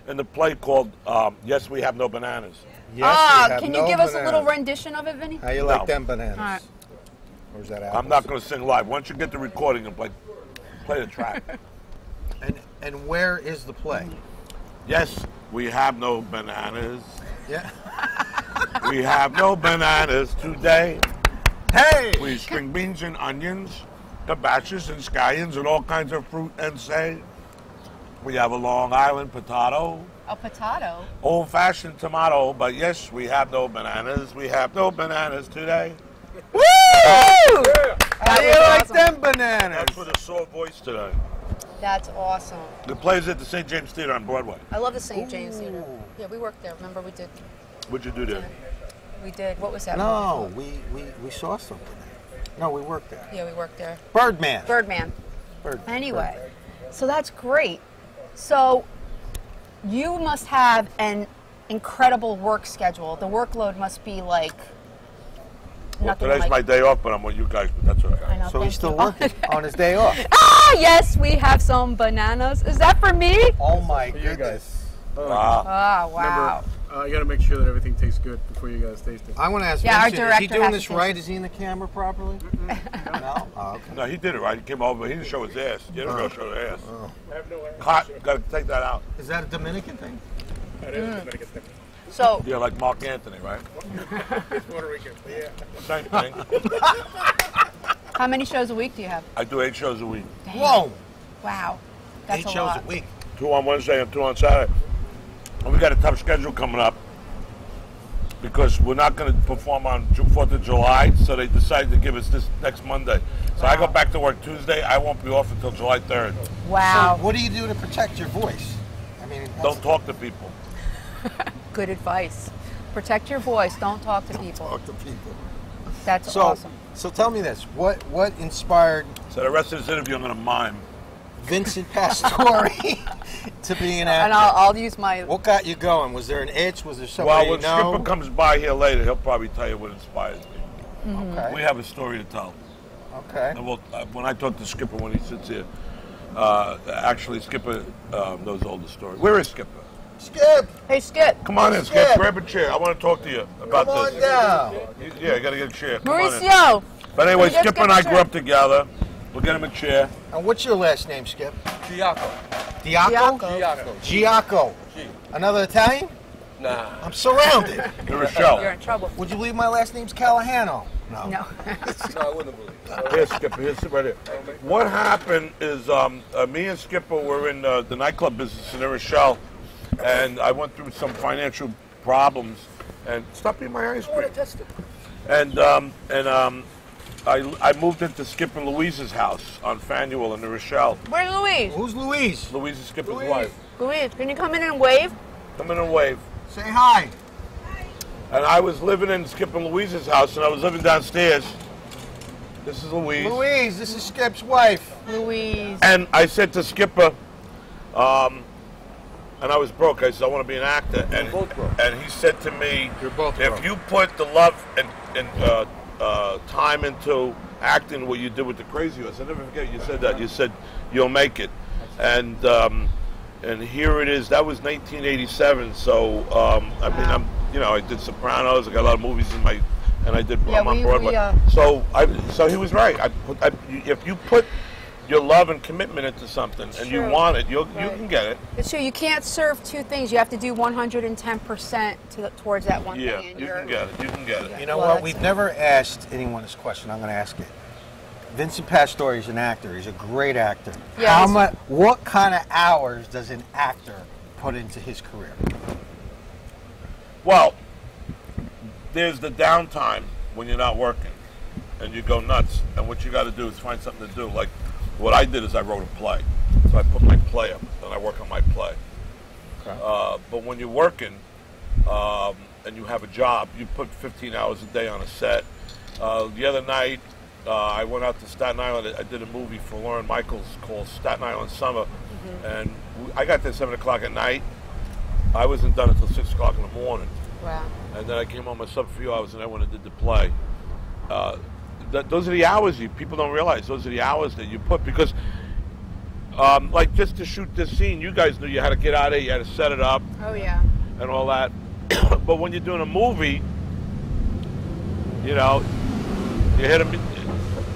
in the play called um, "Yes, We Have No Bananas." Yes, Ah, can you no give us a little bananas. rendition of it, Vinny? How you No. like them bananas? All right. Or is that I'm not going to sing live. Once you get the recording and play, play the track. And and where is the play? yes, we have no bananas. Yeah. We have no bananas today. Hey. We string beans and onions, kabashes and scallions and all kinds of fruit and say. We have a Long Island potato, A potato. old fashioned tomato, but yes, we have no bananas. We have no bananas today. Woo! That How you was like awesome. them bananas? That's with a sore voice today. That's awesome. The play's at the St. James Theater on Broadway. I love the St. James Theater. Yeah, we worked there. Remember, we did. What'd you do there? We did. What was that? No, we, we, we saw something. there. No, we worked there. Yeah, we worked there. Birdman. Birdman. Birdman. Anyway, so that's great. So you must have an incredible work schedule. The workload must be like Well, today's like. my day off, but I'm with you guys, but that's all right. I know. So he's still you. working on his day off. ah, yes, we have some bananas. Is that for me? Oh my For you goodness. guys. Wow. Ah, wow. Uh, you got to make sure that everything tastes good before you guys taste it. I want to ask Yeah, our Vincent, is he doing has this to right? taste Is he in the camera properly? no? Oh, okay. No, he did it right. He came over. He didn't show his ass. He didn't really show his ass. I have no idea. Cut. Got to take that out. Is that a Dominican thing? That is a Dominican thing. So Yeah, like Marc Anthony, right? It's Puerto Rican, yeah. Same thing. how many shows a week do you have? I do eight shows a week. Whoa! Wow, that's Eight a shows lot. a week. Two on Wednesday and two on Saturday. And we got a tough schedule coming up. because we're not going to perform on Ju- Fourth of July, so they decided to give us this next Monday. So I go back to work Tuesday. I won't be off until July third. Wow. So what do you do to protect your voice? I mean, Don't talk to people. Good advice. Protect your voice. Don't talk to people. talk to people. That's So, awesome. so tell me this: what what inspired So the rest of this interview, I'm going to mime. Vincent Pastore to be an actor? And I'll, I'll use my. what got you going? Was there an itch? Was there something? Well, when you know? Skipper comes by here later, he'll probably tell you what inspires me. okay. We have a story to tell. okay. And we'll, uh, when I talk to Skipper when he sits here, uh, actually Skipper uh, knows all the story. Where is Skipper? Skip, Hey, Skip. Come on in, Skip. Skip. Grab a chair. I want to talk to you about come on this. down. You- Yeah, you got to get a chair. Come on in. Mauricio. But anyway, Skipper and I grew up together. We'll get him a chair. And what's your last name, Skip? Giaco. Diaco. Giaco. Giaco. Giaco. Another Italian? Nah. I'm surrounded. The You're in trouble. Would you believe my last name's Calahano? No. No. No, I wouldn't believe. Here, Skipper. Here's right here. What happened is um, uh, me and Skipper were in uh, the nightclub business in New Rochelle, and I went through some financial problems. And stop eating my ice cream. And um, and um, I, I moved into Skip and Louise's house on Fanuel in New Rochelle. Where's Louise? Who's Louise? Louise is Skipper's wife. Louise, can you come in and wave? Come in and wave. Say hi. And I was living in Skip and Louise's house, and I was living downstairs. This is Louise. Louise, this is Skip's wife. Louise. And I said to Skipper, um, and I was broke. I said, I want to be an actor. And, both broke. and he said to me, You're both if you put the love and, and uh, uh, time into acting, what you did with the Crazy Horse, I never forget you said that. You said you'll make it, and um, and here it is. That was 1987. So um, I mean, I'm you know I did Sopranos. I got a lot of movies in my, and I did Yeah, on we- Broadway. we, uh, so I so he was right. I I, if you put your love and commitment into something and you want it, you'll, you can get it. It's true. You can't serve two things. You have to do 110% to towards that one Yeah, thing. and you can get it. You can get it. You know Well, what? We've never asked anyone this question. I'm going to ask it. Vincent Pastore is an actor. He's a great actor. Yeah, How much? What kind of hours does an actor put into his career? Well, there's the downtime when you're not working and you go nuts. And what you got to do is find something to do. Like what I did is I wrote a play. So I put my play up and I work on my play. Uh, but when you're working um, and you have a job, you put 15 hours a day on a set. Uh, the other night, uh, I went out to Staten Island. I did a movie for Lorne Michaels called Staten Island Summer. And we- I got there 7 o'clock at night. I wasn't done until 6 o'clock in the morning Wow. and then I came home. For a few hours, and I went and did the play. Th- those are the hours you people don't realize. Those are the hours that you put because, um, like, just to shoot this scene, you guys knew you had to get out of there, you had to set it up Oh, yeah. and all that. but when you're doing a movie, you know, you hit a,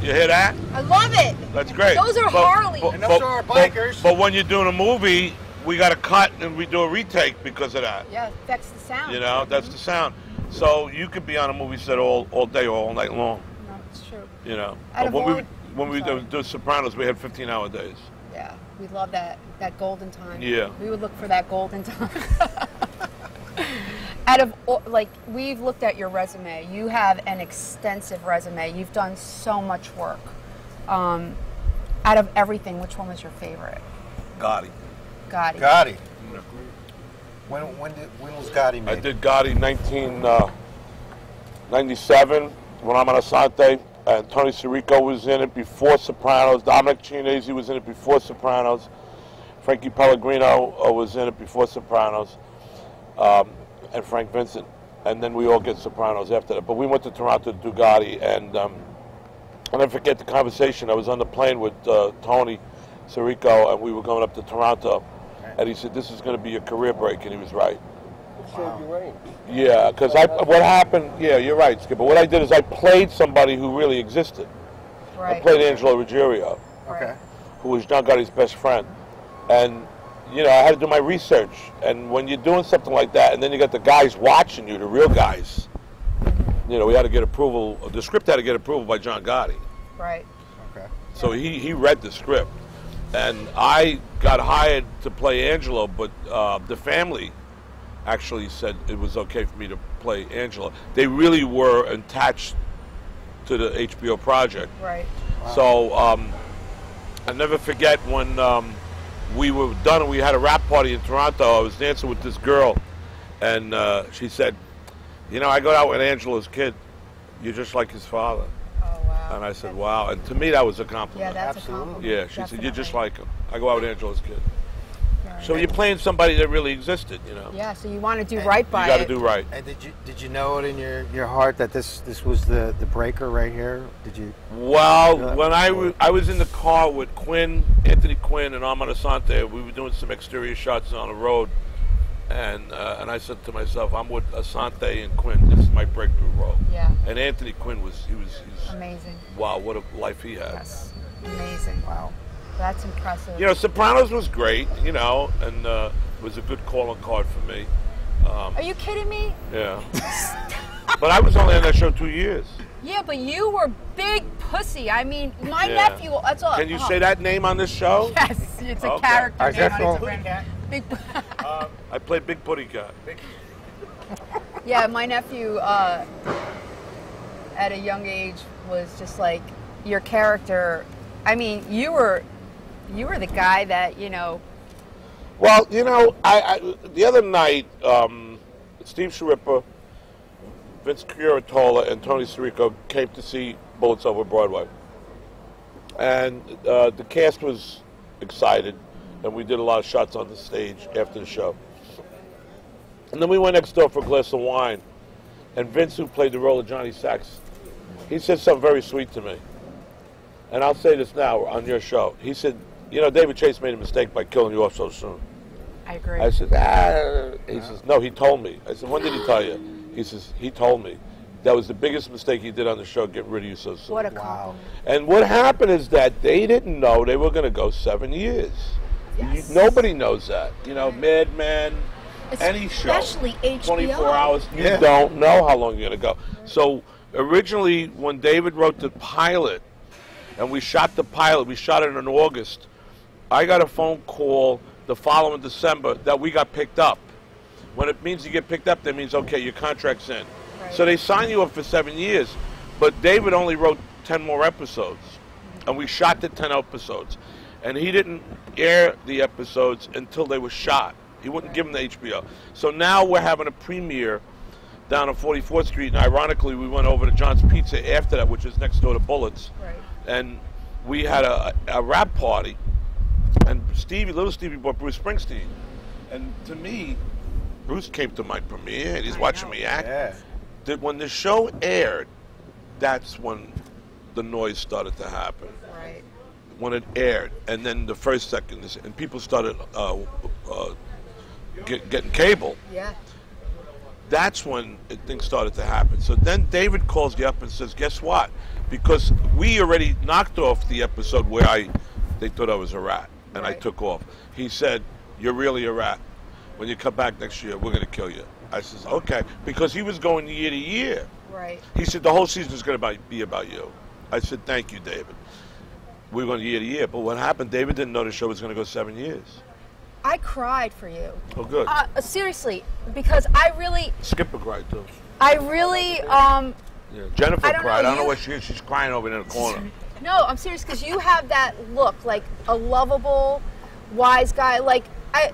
you hear that? I love it. That's great. Those are But- Harleys. but- And those but- are our bikers. But when you're doing a movie, we got to cut and we do a retake because of that. Yeah, that's the sound. You know, that's the sound. So you could be on a movie set all, all day or all night long. No, it's true. You know, Out but of when we all- would- when we sorry. would do, do Sopranos, we had 15 hour days. Yeah, we love that that golden time. Yeah. We would look for that golden time. Out of like we've looked at your resume, you have an extensive resume. You've done so much work. Um, out of everything, which one was your favorite? Gotti. Gotti. Gotti. When when did when was Gotti made? I did Gotti 1997 when Armand Assante, and Tony Sirico was in it before Sopranos. Dominic Chianese was in it before Sopranos. Frankie Pellegrino uh, was in it before Sopranos, um, and Frank Vincent. And then we all get Sopranos after that. But we went to Toronto to do Gotti, and um, I'll never forget the conversation. I was on the plane with uh, Tony Sirico, and we were going up to Toronto. And he said, "This is going to be your career break," and he was right. Showed you rain. Yeah, because I what happened? Yeah, you're right, Skipper. What I did is I played somebody who really existed. I played Angelo Ruggiero, Okay. who was John Gotti's best friend, and you know I had to do my research. And when you're doing something like that, and then you got the guys watching you, the real guys, you know, we had to get approval. The script had to get approval by John Gotti. Right. Okay. So he, he read the script. And I got hired to play Angelo, but uh, the family actually said it was okay for me to play Angelo. They really were attached to the HBO project. Right. So um, I never forget when um, we were done and we had a rap party in Toronto. I was dancing with this girl, and uh, she said, "You know, I got out with Angelo's kid. You're just like his father." Oh wow. And I said, "Wow!" And to me, that was a compliment. Yeah, compliment. that's Absolutely. a compliment. Yeah, she said, "You're just like him." I go out with Angelo's kid. Right. So you're playing somebody that really existed, you know. Yeah, so you want to do And right by. You got to do right. And did you did you know it in your, your heart that this this was the, the breaker right here? Did you? Well, Yeah. when I wa- I was in the car with Quinn, Anthony Quinn, and Armand Assante, we were doing some exterior shots on the road, and uh, and I said to myself, I'm with Assante and Quinn. This is my breakthrough role. Yeah. And Anthony Quinn was he was he's Amazing. wow, what a life he had. Yes. Amazing. Wow. That's impressive. You know, Sopranos was great, you know, and uh, was a good calling card for me. Um, Are you kidding me? yeah. but I was only on that show two years. Yeah, but you were big pussy. I mean, my Yeah. nephew. That's all. Can you oh. say that name on this show? Yes, it's a Okay. character Is name that on for- Instagram. Big. I played Big Putty Guy. Yeah, my nephew uh, at a young age was just like your character. I mean, you were you were the guy that you know. Well, you know, I, I the other night, um, Steve Schirripa, Vince Curatola, and Tony Sirico came to see Bullets Over Broadway, and uh, the cast was excited, and we did a lot of shots on the stage after the show. And then we went next door for a glass of wine, and Vince, who played the role of Johnny Sachs, he said something very sweet to me. And I'll say this now on your show. He said, "You know, David Chase made a mistake by killing you off so soon." I agree. I said, ah. He says, no, he told me. I said, when did he tell you? He says, he told me. That was the biggest mistake he did on the show, getting rid of you so soon. what a compliment. and what happened is that they didn't know they were going to go seven years. You- nobody knows that. You know, Mad Men, any show. Especially HBO. 24 hours, you Yeah. don't know how long you're going to go. So originally, when David wrote the pilot, and we shot the pilot, we shot it in August, I got a phone call the following December that we got picked up. When it means you get picked up, that means, okay, your contract's in. So they sign you up for seven years. But David only wrote 10 more episodes. And we shot the 10 episodes. And he didn't air the episodes until they were shot. He wouldn't give them to HBO. So now we're having a premiere down on 44th Street. And ironically, we went over to John's Pizza after that, which is next door to Bullets. Right. And we had a, a rap party. And Stevie, little Stevie brought Bruce Springsteen. And to me, Bruce came to my premiere and he's watching me act Yeah. that when the show aired, that's when the noise started to happen. Right. When it aired, and then the first second, is- and people started uh, uh, get, getting cable. Yeah. That's when it, things started to happen. So then David calls you up and says, "Guess what? Because we already knocked off the episode where I, they thought I was a rat, and I took off. He said, "You're really a rat. When you come back next year, we're going to kill you." I says, "Okay," because he was going year to year. Right. He said the whole season is going to be about you. I said, thank you, David. We went year to year, but what happened? David didn't know the show was going to go seven years. I cried for you. Oh, good. Uh, seriously, because I really, Skipper cried too. I really, um, Yeah. Jennifer I don't know, cried. I don't know what she is. She's crying over in the corner. no, I'm serious because you have that look, like a lovable, wise guy. Like I,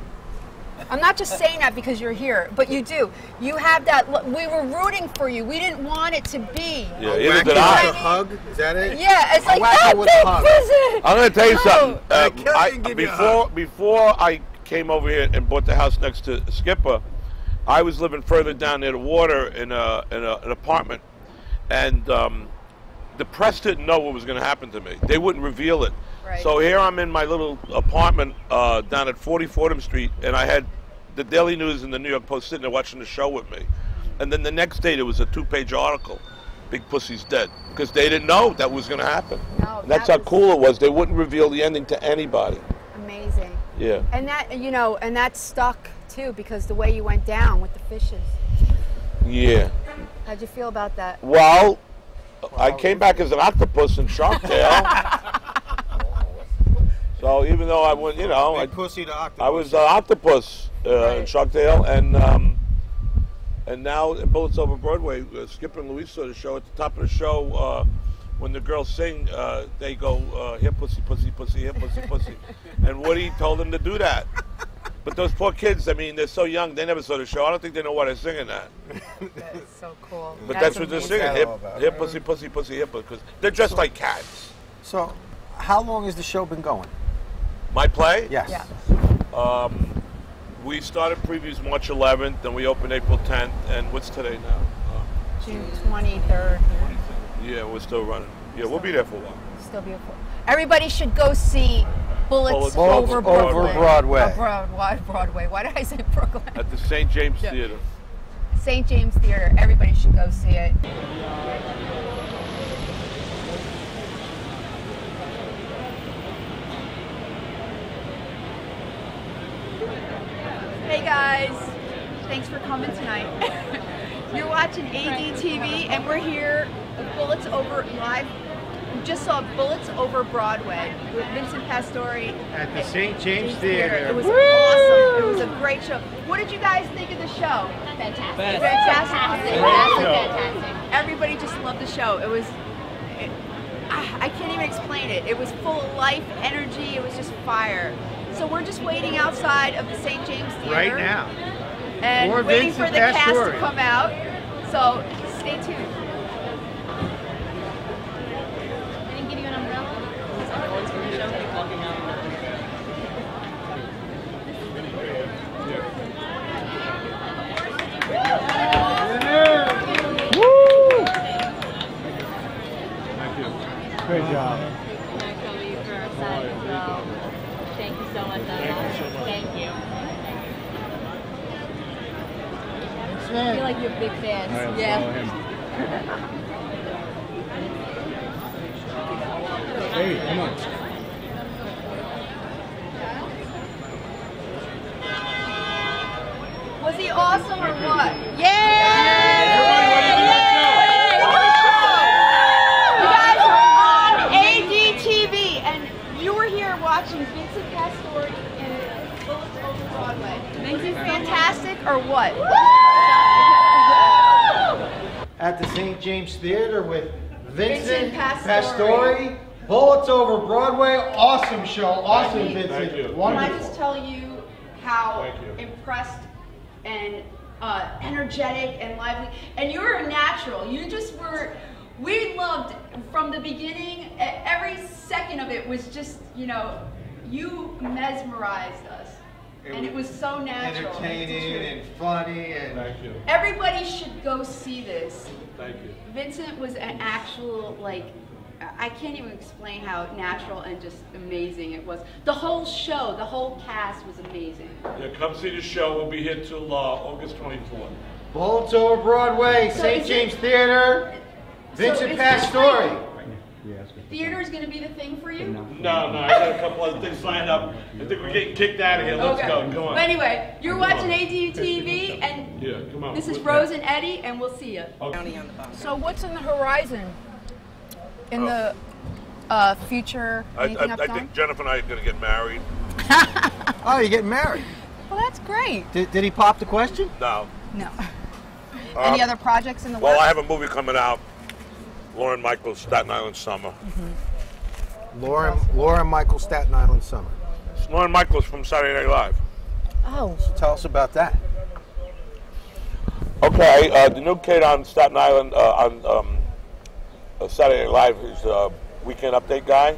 I'm not just saying that because you're here, but you do. You have that. Look, we were rooting for you. We didn't want it to be. Yeah, either Wacky did I. a hug? Is that it? Yeah, it's like that with a big hug. prison. I'm going to tell you No. something. I Um, can't I- even you before before I came over here and bought the house next to Skipper, I was living further down near the water in a in a, an apartment, and um, the press didn't know what was going to happen to me. They wouldn't reveal it. Right. So here I'm in my little apartment uh, down at 40 Fordham Street, and I had the Daily News and the New York Post sitting there watching the show with me. And then the next day there was a two-page article, "Big Pussy's dead," because they didn't know that was going to happen. No, that's that how cool it was. They wouldn't reveal the ending to anybody. Amazing. Yeah. And that, you know, and that stuck too because the way you went down with the fishes. Yeah. How'd you feel about that? Well, I came back as an octopus in Shark Tale. so even though I went, you know, I, Big pussy to octopus. I was an octopus uh, in Shark Tale, and um, And now in Bullets Over Broadway, uh, Skip and Louise saw the show. At the top of the show, uh, when the girls sing, uh, they go, uh, here pussy, pussy, pussy, hip pussy, pussy. and Woody told them to do that. But those poor kids, I mean, they're so young, they never saw the show. I don't think they know why they're singing that. That is so cool. But that's, what they're amazing. singing. Hip, hip pussy, pussy, pussy, hip because they're just like cats. So, how long has the show been going? My play? Yes. Yeah. Um, we started previews March 11th, and we opened April 10th. And what's today now? June 23rd. Yeah, we're still running. Yeah, we'll be there for a while. Still be beautiful. Everybody should go see Bullets, Bullets Over Over Broadway. Broadway. Broadway. Broadway. Why did I say Brooklyn? At the St. James Yeah. Theater. St. James Theater. Everybody should go see it. Hey guys, thanks for coming tonight. You're watching ADTV and we're here with Bullets Over Live. We just saw Bullets Over Broadway with Vincent Pastore At the St. James Theater. It Theater. was awesome. It was a great show. What did you guys think of the show? Fantastic. Fantastic. Fantastic. Fantastic. Everybody just loved the show. It was. It, ah, I can't even explain it. It was full of life, energy. It was just fire. So we're just waiting outside of the St. James Theater Right now. and For waiting Vincent for the cast Pastore. to come out. So stay tuned. I didn't give you an umbrella. Great job. I cover you for our side as well. Thank you so much. Thank you so much. Thank you. I feel like you're big fans. yeah. Hey, come on. Was he awesome or what? Yay! You guys are on ADTV, and you were here watching Vincent Pastore in Bullets Over Broadway. Vincent fantastic or what? At the St. James Theater with Vincent Vincent, Pastore. Pastore. Bullets Over Broadway. Awesome show. Awesome, Thank you. Vincent. Thank you. Can I Wonderful. just tell you how Thank you. and uh, energetic and lively, and you're a natural. You just were. We loved from the beginning. Every second of it was just, you know, you mesmerized us, and it was so natural. Entertaining and funny and. Thank you. Everybody should go see this. Thank you. Vincent was an actual like I can't even explain how natural and just amazing it was. The whole show, the whole cast was amazing. Yeah, come see the show. We'll be here till uh, August 24th. Baltimore Broadway, So St. is it- James Theater. Vincent it's just Pastore. Theater's gonna be the thing for you? No, no, I got a couple other things lined up. I think we're getting kicked out of here. Let's Okay. go. Go on. But anyway, you're Come watching on. ADTV and Yeah, come on. this is Rose and Eddie and we'll see you. Okay. So what's in the horizon? In the uh, future, I, I, I think Jennifer and I are going to get married. Oh, you're getting married. Well, that's great. Did, did he pop the question? No. No. Uh, Any other projects in the Well, works? I have a movie coming out. Lorne Michaels, Staten Island Summer. Lorne, Lorne Michael, Staten Island Summer. It's Lorne Michaels from Saturday Night Live. Oh. So tell us about that. Okay, uh, the new kid on Staten Island uh, on um, uh, Saturday Night Live is uh, weekend update guy.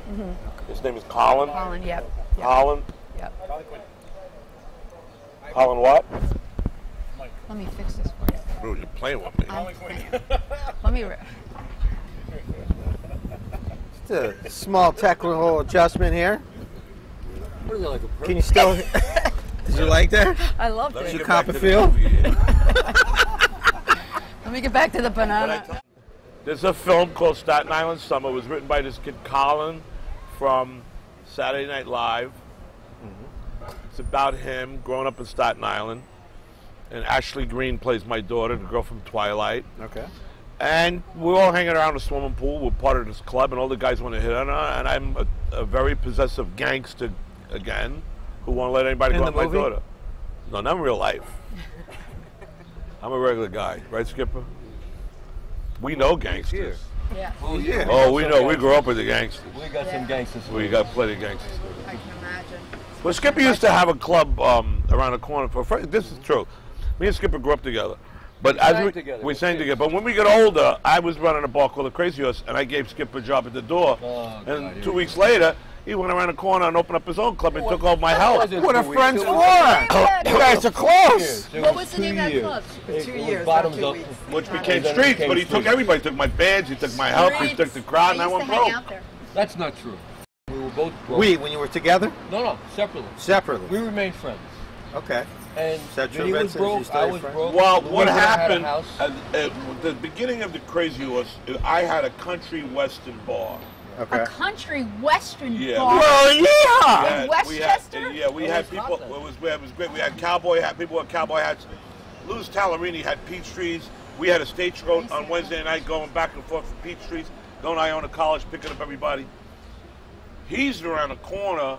His name is Colin. Colin, yep. yep. Colin. Yep. Colin what? Let me fix this for you. Bro, you're playing with me. I'm playing. Let me. Re- Just a small technical adjustment here. What is it like a Can you still? Did you like that? I loved Let me it. you get cop a feel? Let me get back to the banana. There's a film called Staten Island Summer. It was written by this kid Colin from Saturday Night Live. Mm-hmm. It's about him growing up in Staten Island. And Ashley Greene plays my daughter, the girl from Twilight. Okay. And we're all hanging around the swimming pool. We're part of this club, and all the guys want to hit on her. And I'm a, a very possessive gangster again, who won't let anybody In go at my daughter. No, not in real life. I'm a regular guy, right, Skipper? We know gangsters. Yeah. Oh, yeah. Oh, we know. We grew up with the gangsters. We got some gangsters. We got plenty of gangsters. I can imagine. Well, Skipper used to have a club um, around the corner. For fr- this is true. Me and Skipper grew up together. But We as sang we, together, we we sang together. But when we got older, I was running a bar called the Crazy Horse, and I gave Skipper a job at the door. Oh, and God, two we weeks later, he went around the corner and opened up his own club and took over my house. What are two weeks, friends it for? was- You guys are close. What was the two name of that years. club? It Two was years, bottoms two up. weeks. Which became then streets, became but he took everybody. He took my bands, he took my help, he took the crowd, and I used went to broke. out there. That's not true. We were both broke. We, when you were together? No, no, separately. Separately. We remained friends. Okay. And Is that true, he was Vincent? Is broke, I was friend? broke. Well, We what both had a happened at, at the beginning of the Crazy Horse, I had a country western bar. Okay. A country western Yeah, bar. Well, We yeah. had- we had- yeah, we It had people. It was, it was great. We had cowboy hat. People with cowboy hats. Lou's Talarini had peach trees. We had a stagecoach on Wednesday night going back and forth from peach trees, going to Iona College, picking up everybody. He's around the corner.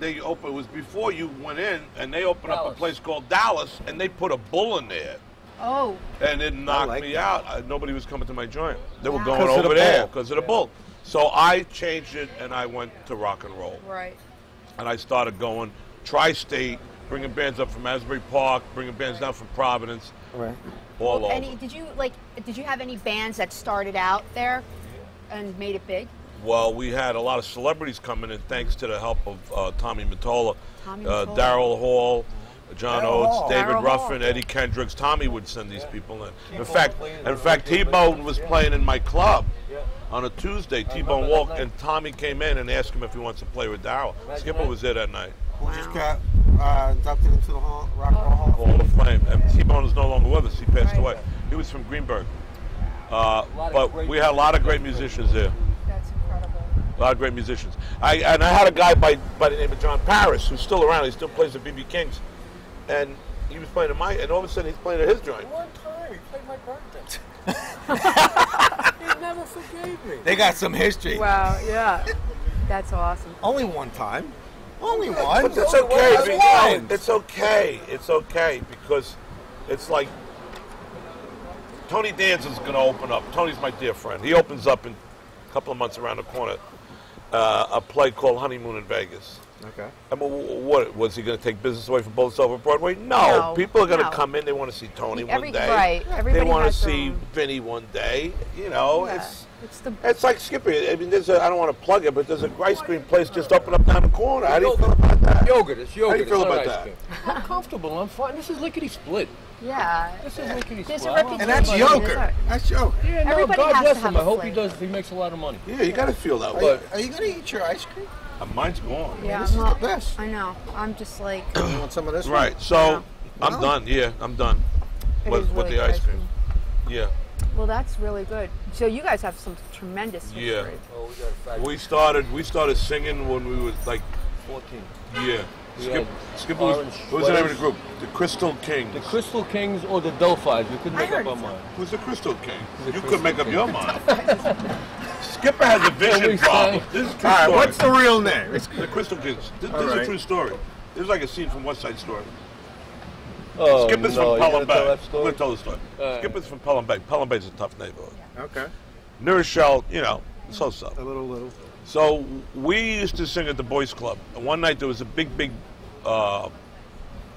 They opened. It was before you went in, and they opened up a place called Dallas, and they put a bull in there. Oh, and it knocked like me that. out. I, nobody was coming to my joint. They were Wow. going 'Cause of over the there because of the bull. So I changed it and I went to rock and roll. right. And I started going tri-state, bringing bands up from Asbury Park, bringing bands down from Providence, Right. all over. Any? Did you like? Did you have any bands that started out there and made it big? Well, we had a lot of celebrities coming in thanks to the help of uh, Tommy Mottola, Tommy uh, Daryl Hall, John Daryl Oates, Hall. David Daryl Ruffin, Hall. Eddie Kendricks. Tommy would send these people in. In T-Bone fact, played in fact, T-Bone was yeah. playing in my club Yeah. On a Tuesday. T-Bone walked, and Tommy came in and asked him if he wants to play with Daryl. Imagine Skipper was there that night. Who just got uh, inducted into the hall, Rock and Roll Hall? of Hall of Fame. And T-Bone is no longer with us. He passed away. He was from Greenberg. Uh, but we had a lot of great musicians there. That's incredible. A lot of great musicians. I and I had a guy by by the name of John Paris who's still around. He still plays at BB King's, and he was playing at my, and all of a sudden he's playing at his joint. One time he played my birthday. he never forgave me. They got some history. Wow, yeah. That's awesome. Only one time. Only one. But it's Only okay. one. because- Once. It's okay. It's okay because it's like Tony Danza's going to open up. Tony's my dear friend. He opens up in a couple of months around the corner uh, a play called Honeymoon in Vegas. Okay. I mean, what was he going to take business away from both over Broadway? No, No, people are going to no. come in. They want to see Tony Every- one day. right, They everybody want to see own- Vinny one day. You know, Yeah. it's It's the it's like Skippy. I mean, there's a, I don't want to plug it, but there's a ice cream place just open up down the corner. How do you feel about that? Yogurt, it's yogurt. How do you feel it's not about that? I'm comfortable. I'm fine. This is lickety split. yeah. This is lickety There's split. a I don't- reputation. And that's There's yogurt. That's yogurt. Yeah, no, Everybody God bless him. I I a hope he does. He makes a lot of money. Yeah, you got to feel that Are way. you, are you gonna eat your ice cream? Uh, mine's gone. Yeah, this is well, the best. I know. I'm just like. You want some of this? Right. So Yeah. I'm Well. done. Yeah, I'm done It with, is with the good ice cream. Yeah. Well, that's really good. So you guys have some tremendous history. Yeah. Oh, we got. We started. We started singing when we was like, 14. yeah. We Skip, had Skip was, what was the name of the group? The Crystal Kings. The Crystal Kings or the Delphis. We couldn't make up our mind. Who's the Crystal King? The You Crystal couldn't make up your mind. Skipper has a vision we problem. This is a true All right. story. What's the real name? It's the Crystal Kings? This, All this is a true story. This is like a scene from West Side Story. Oh, Skipper's no, from you Pelham Bay. tell I'm going to tell the story. All right. Skipper's from Pelham Bay. Pelham Bay's a tough neighborhood. okay. New Rochelle, you know, so so. A little, little. So we used to sing at the boys' club. And one night there was a big, big, uh,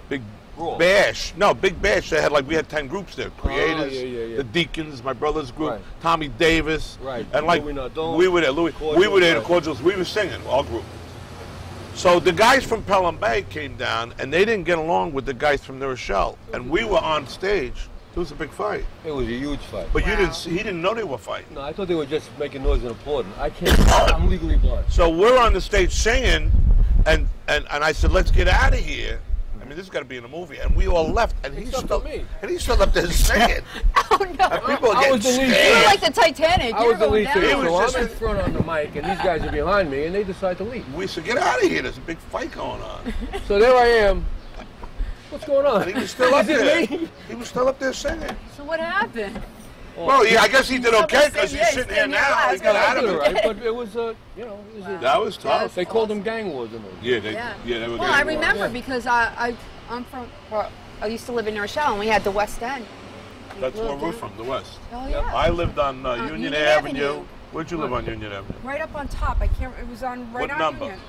big Brawl. bash. No, big bash. They had like we had ten groups there. Oh, Creators, yeah, yeah, yeah. the Deacons, my brother's group, Right. Tommy Davis, Right. and like Louis we were there. Louis, we were there. The right. cordials. We were singing our group. So the guys from Pelham Bay came down, and they didn't get along with the guys from New Rochelle. And we were on stage. It was a big fight. It was a huge fight. But you didn't. See, he didn't know they were fighting. No, I thought they were just making noise and applauding. I can't. I'm legally blind. So we're on the stage singing, and and, and I said, "Let's get out of here." I mean, this has got to be in a movie, and we all left, and he's Except still for me. and he's still up there singing. Oh no! And people are I was the lead scared. You're like the Titanic. I You're was the going lead singer, down. He so was I'm in just- front on the mic, and these guys are behind me, and they decide to leave. We said, "Get out of here! There's a big fight going on." So there I am. What's going on? And he was still up Is it there. me? He was still up there singing. So what happened? Well, yeah, I guess he did okay because he's sitting here now. He class. got out of it it. right, but it was, uh, you know, it was a, That was tough. they called them gang wars in those. Yeah, they, Yeah. yeah, they were. Well, I remember Yeah. because I, I I'm from. Well, I used to live in New Rochelle, and we had the West End, That's where we're from, the west. Oh yeah. I lived on uh, Union, Union Avenue. Avenue. Where'd you live on Union Avenue? Right up on top. I can't. It was on right What on number? Union.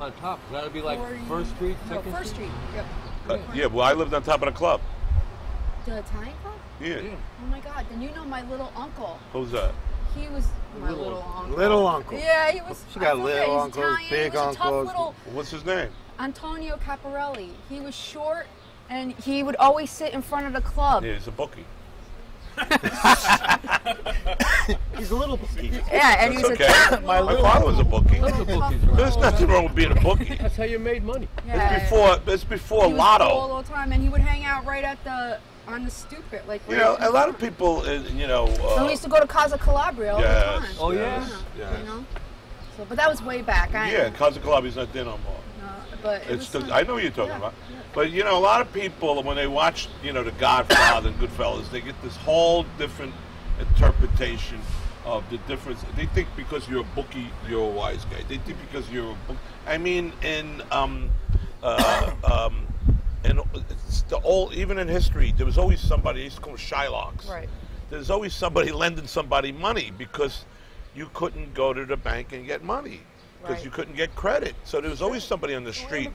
On top, that'd be like Forty- First Street, No, Second First Street. Yep. Uh, yeah, well, I lived on top of the club. The Italian club? Yeah. Oh my God! Then you know my little uncle. Who's that? He was my little, uncle. Little uncle. Yeah, he was. She got little he's uncles, Italian. big he was a tough uncles. little What's his name? Antonio Caparelli. He was short, and he would always sit in front of the club. Yeah, he's a bookie. He's a little bookie. Yeah, and he That's was okay. a tough My little- father was a bookie. Lots of bookies There's nothing wrong with being a bookie. That's how you made money. Yeah. It's before. It's before he was Lotto. all the time, and he would hang out right at the on the stoop, it, like. You know, a lot of people, uh, you know. And Uh, we used to go to Casa Calabria all the yes, time. Oh, yes, yeah? yes. You know. So, but that was way back. I Yeah, Casa Calabi's not there no more. No, but it It's was the. I know what you're talking Yeah, about. But you know, a lot of people when they watch, you know, The Godfather and Goodfellas, they get this whole different interpretation of the difference. They think because you're a bookie, you're a wise guy. They think because you're a book. I mean, in um, uh, um, in it's the old, even in history, there was always somebody. They used to call them Shylocks. Right. There's always somebody lending somebody money because you couldn't go to the bank and get money because Right. you couldn't get credit. So there was always somebody on the street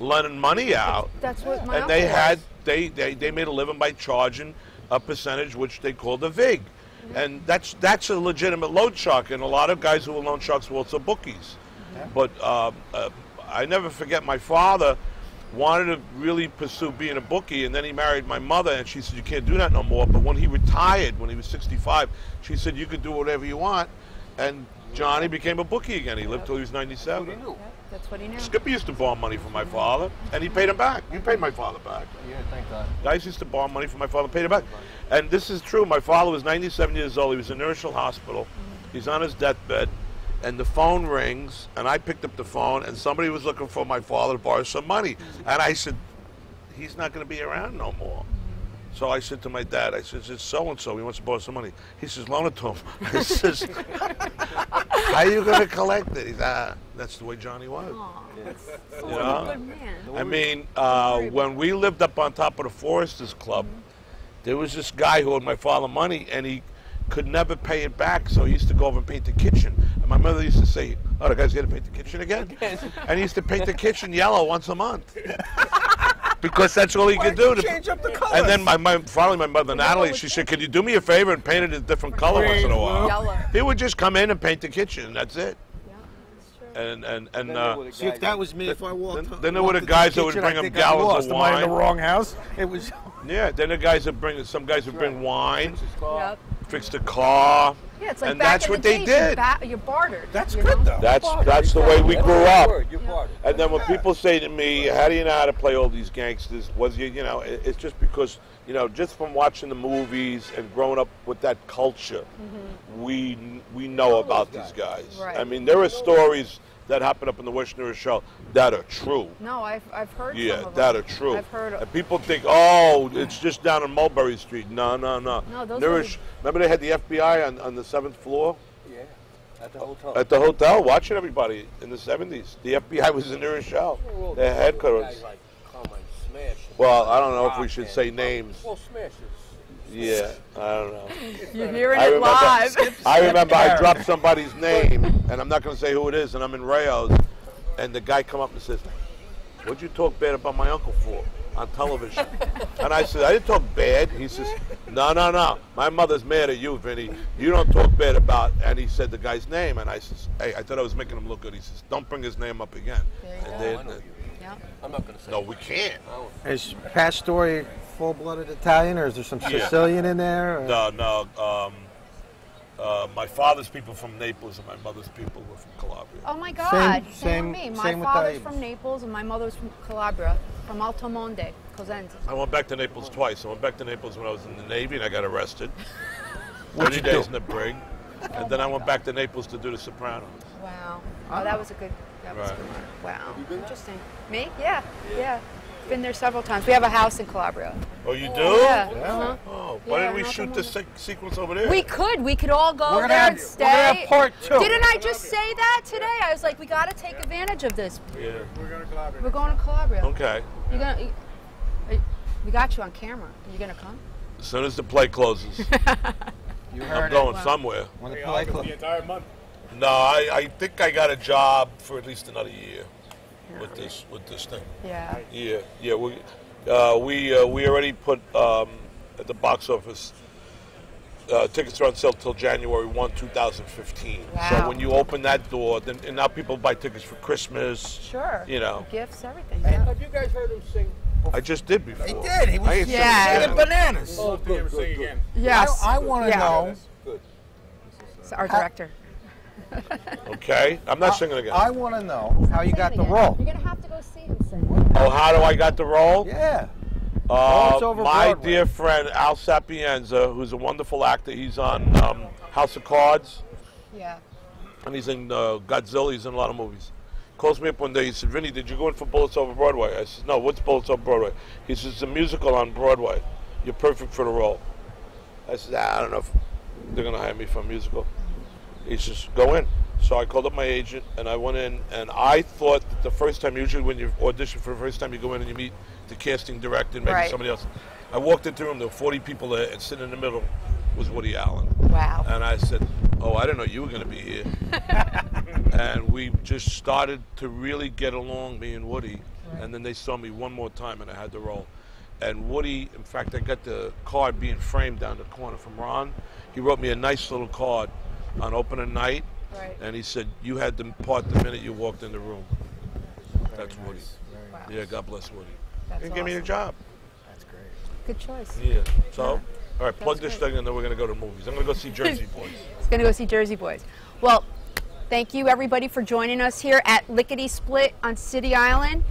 lending money out, That's what my and they had they, they they made a living by charging a percentage, which they called a vig, and that's that's a legitimate loan shark. And a lot of guys who were loan sharks were also bookies. But uh, uh, I never forget my father wanted to really pursue being a bookie, and then he married my mother, and she said you can't do that no more. But when he retired, when he was 65, she said you could do whatever you want, and Johnny became a bookie again. He lived till he was 97. That's what he knew. Skippy used to borrow money from my father, and he paid him back. You paid my father back. Yeah, thank God. Guys used to borrow money from my father, paid him back. And this is true. My father was 97 years old. He was in Irishl Hospital. Mm-hmm. He's on his deathbed, and the phone rings, and I picked up the phone, and somebody was looking for my father to borrow some money. And I said, he's not going to be around no more. So I said to my dad, I said, it's so and so. He wants to borrow some money. He says, loan it to him. I says, how are you going to collect it? He's ah, that's the way Johnny was. So You know? good man. I mean, uh, when we lived up on top of the Foresters Club, there was this guy who owed my father money, and he could never pay it back. So he used to go over and paint the kitchen. And my mother used to say, "Oh, the guy's going to paint the kitchen again," and he used to paint the kitchen yellow once a month. Because that's all he could do. To, change up the colors? and then my, my finally my mother Natalie, she said, "Can you do me a favor and paint it a different color once in a while?" Yellow. He would just come in and paint the kitchen, and that's it. Yeah, that's true. And and and Then uh, there were the See, if guys that was me, if I walked, then- then there were walked the into guys that would bring him gallons of lost. Am I in the wine. wrong house? It was. yeah, then the guys would bring some guys would bring wine, Yep. Fix the car. Yeah, it's like And back that's in what the they did. You, ba- you bartered. That's you good know? though. That's that's the way we grew up. word, You bought it. And then when people say to me, "How do you know how to play all these gangsters?" Was you, you know, it's just because you know, just from watching the movies and growing up with that culture, mm-hmm. we we know about these guys. Right. I mean, there are stories that happen up in the Western Irish show that are true. No, I've, I've heard some Yeah, of that them. are true. I've heard And people think, oh, it's just down on Mulberry Street. No, no, no. No, those Nourish. Remember they had the FBI on, on the seventh floor Yeah, at the hotel. at the hotel watching everybody in the 70s. The FBI was in their show. Well, Their headquarters. Guys like come and smash. Well, I don't know if we should say names. Well, smashes. Yeah, I don't know. You're hearing I it remember, live. I remember I dropped somebody's name, and I'm not going to say who it is, and I'm in Rao's, and the guy come up and says, what'd you talk bad about my uncle for on television? and I said, I didn't talk bad. He says, no, no, no. My mother's mad at you, Vinny. You don't talk bad about, and he said the guy's name, and I says, hey, I thought I was making him look good. He says, don't bring his name up again. There you And go. they- I know you. Yeah. I'm not gonna say. no, we can't. Is Pastore full-blooded Italian, or is there some Yeah. Sicilian in there? or- No, no. Um, uh, my father's people from Naples and my mother's people were from Calabria. Oh my God. Same, same- with me. My same father's from Naples and my mother's from Calabria, from Altomonte, Cosenza. I went back to Naples twice. I went back to Naples when I was in the Navy and I got arrested. What'd 30 days do? in the brig. And then I went back to Naples to do The Sopranos. Wow. Oh, that was a good. That was Right. good. one. Wow. Interesting. Me? Yeah. Yeah. Been there several times. We have a house in Calabria. Oh, you do? Yeah. Uh-huh. Oh, why Yeah, didn't we shoot the this se- sequence over there? We could. We could all go We're gonna there have- and we're stay. gonna have part two. Didn't I just say that today? I was like, we got to take advantage of this. yeah. We're going to collaborate. We're going to Calabria. Okay. You gonna? You, we got you on camera. Are you gonna come? As soon as the play closes, You heard I'm going it. somewhere. When the play August, clo- the entire month. No, I, I think I got a job for at least another year with this with this thing. Yeah. Yeah, yeah. We uh, we uh, we already put um, at the box office. Uh, tickets are on sale till January 1, 2015. So when you open that door, then and now people buy tickets for Christmas. Sure. You know, Gifts, everything. Hey, Yeah. have you guys heard him sing? I just did before. He did. He was I ain't singing Yeah. bananas. Oh, did you ever sing? Yes. I, I want to Yeah. know. It's our director. Okay, I'm not singing again. I want to know how you got the role. You're gonna have to go see him sing. oh, how do I got the role? Yeah. Uh, Bullets over my Broadway. dear friend Al Sapienza, who's a wonderful actor, he's on um, House of Cards, Yeah. and he's in uh, Godzilla. He's in a lot of movies. Calls me up one day. He said, "Vinny, did you go in for Bullets Over Broadway?" I said, "No. What's Bullets Over Broadway?" He says, "It's a musical on Broadway. You're perfect for the role." I said, "Ah, "I don't know if they're gonna hire me for a musical." He says, "Go in." So I called up my agent and I went in, and I thought that the first time, usually when you audition for the first time, you go in and you meet the casting director and maybe Right. somebody else. I walked into the room, there were 40 people there, and sitting in the middle was Woody Allen. Wow. And I said, Oh, I didn't know you were going to be here. and we just started to really get along, me and Woody. And then they saw me one more time and I had the role. And Woody, in fact, I got the card being framed down the corner from Ron. He wrote me a nice little card on opening night. Right. And he said, You had the part the minute you walked in the room. That's Woody. Wow. Yeah, God bless Woody. That's He gave me a awesome. job. Good choice. Yeah. So, all right, plug this great. thing and then we're going to go to movies. I'm going to go see Jersey Boys. He's gonna go see Jersey Boys. Well, thank you everybody for joining us here at Lickety Split on City Island.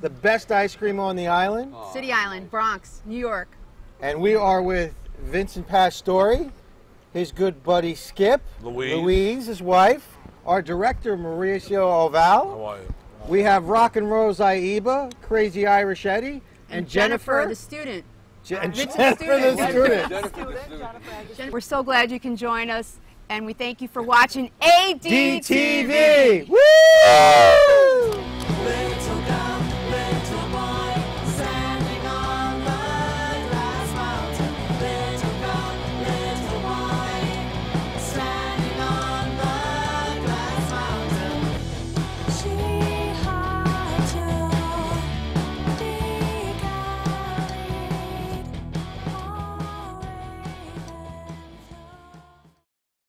The best ice cream on the island. City Island, Bronx, New York. And we are with Vincent Pastore, his good buddy Skip, Louise. Louise, his wife, our director Mauricio Oval. How are you? We have Rock and Rose Aiba, Crazy Irish Eddie, and, Jennifer, the student. Je- and Jennifer the student. student. Jennifer the student. We're so glad you can join us, and we thank you for watching ADTV. DTV. Woo!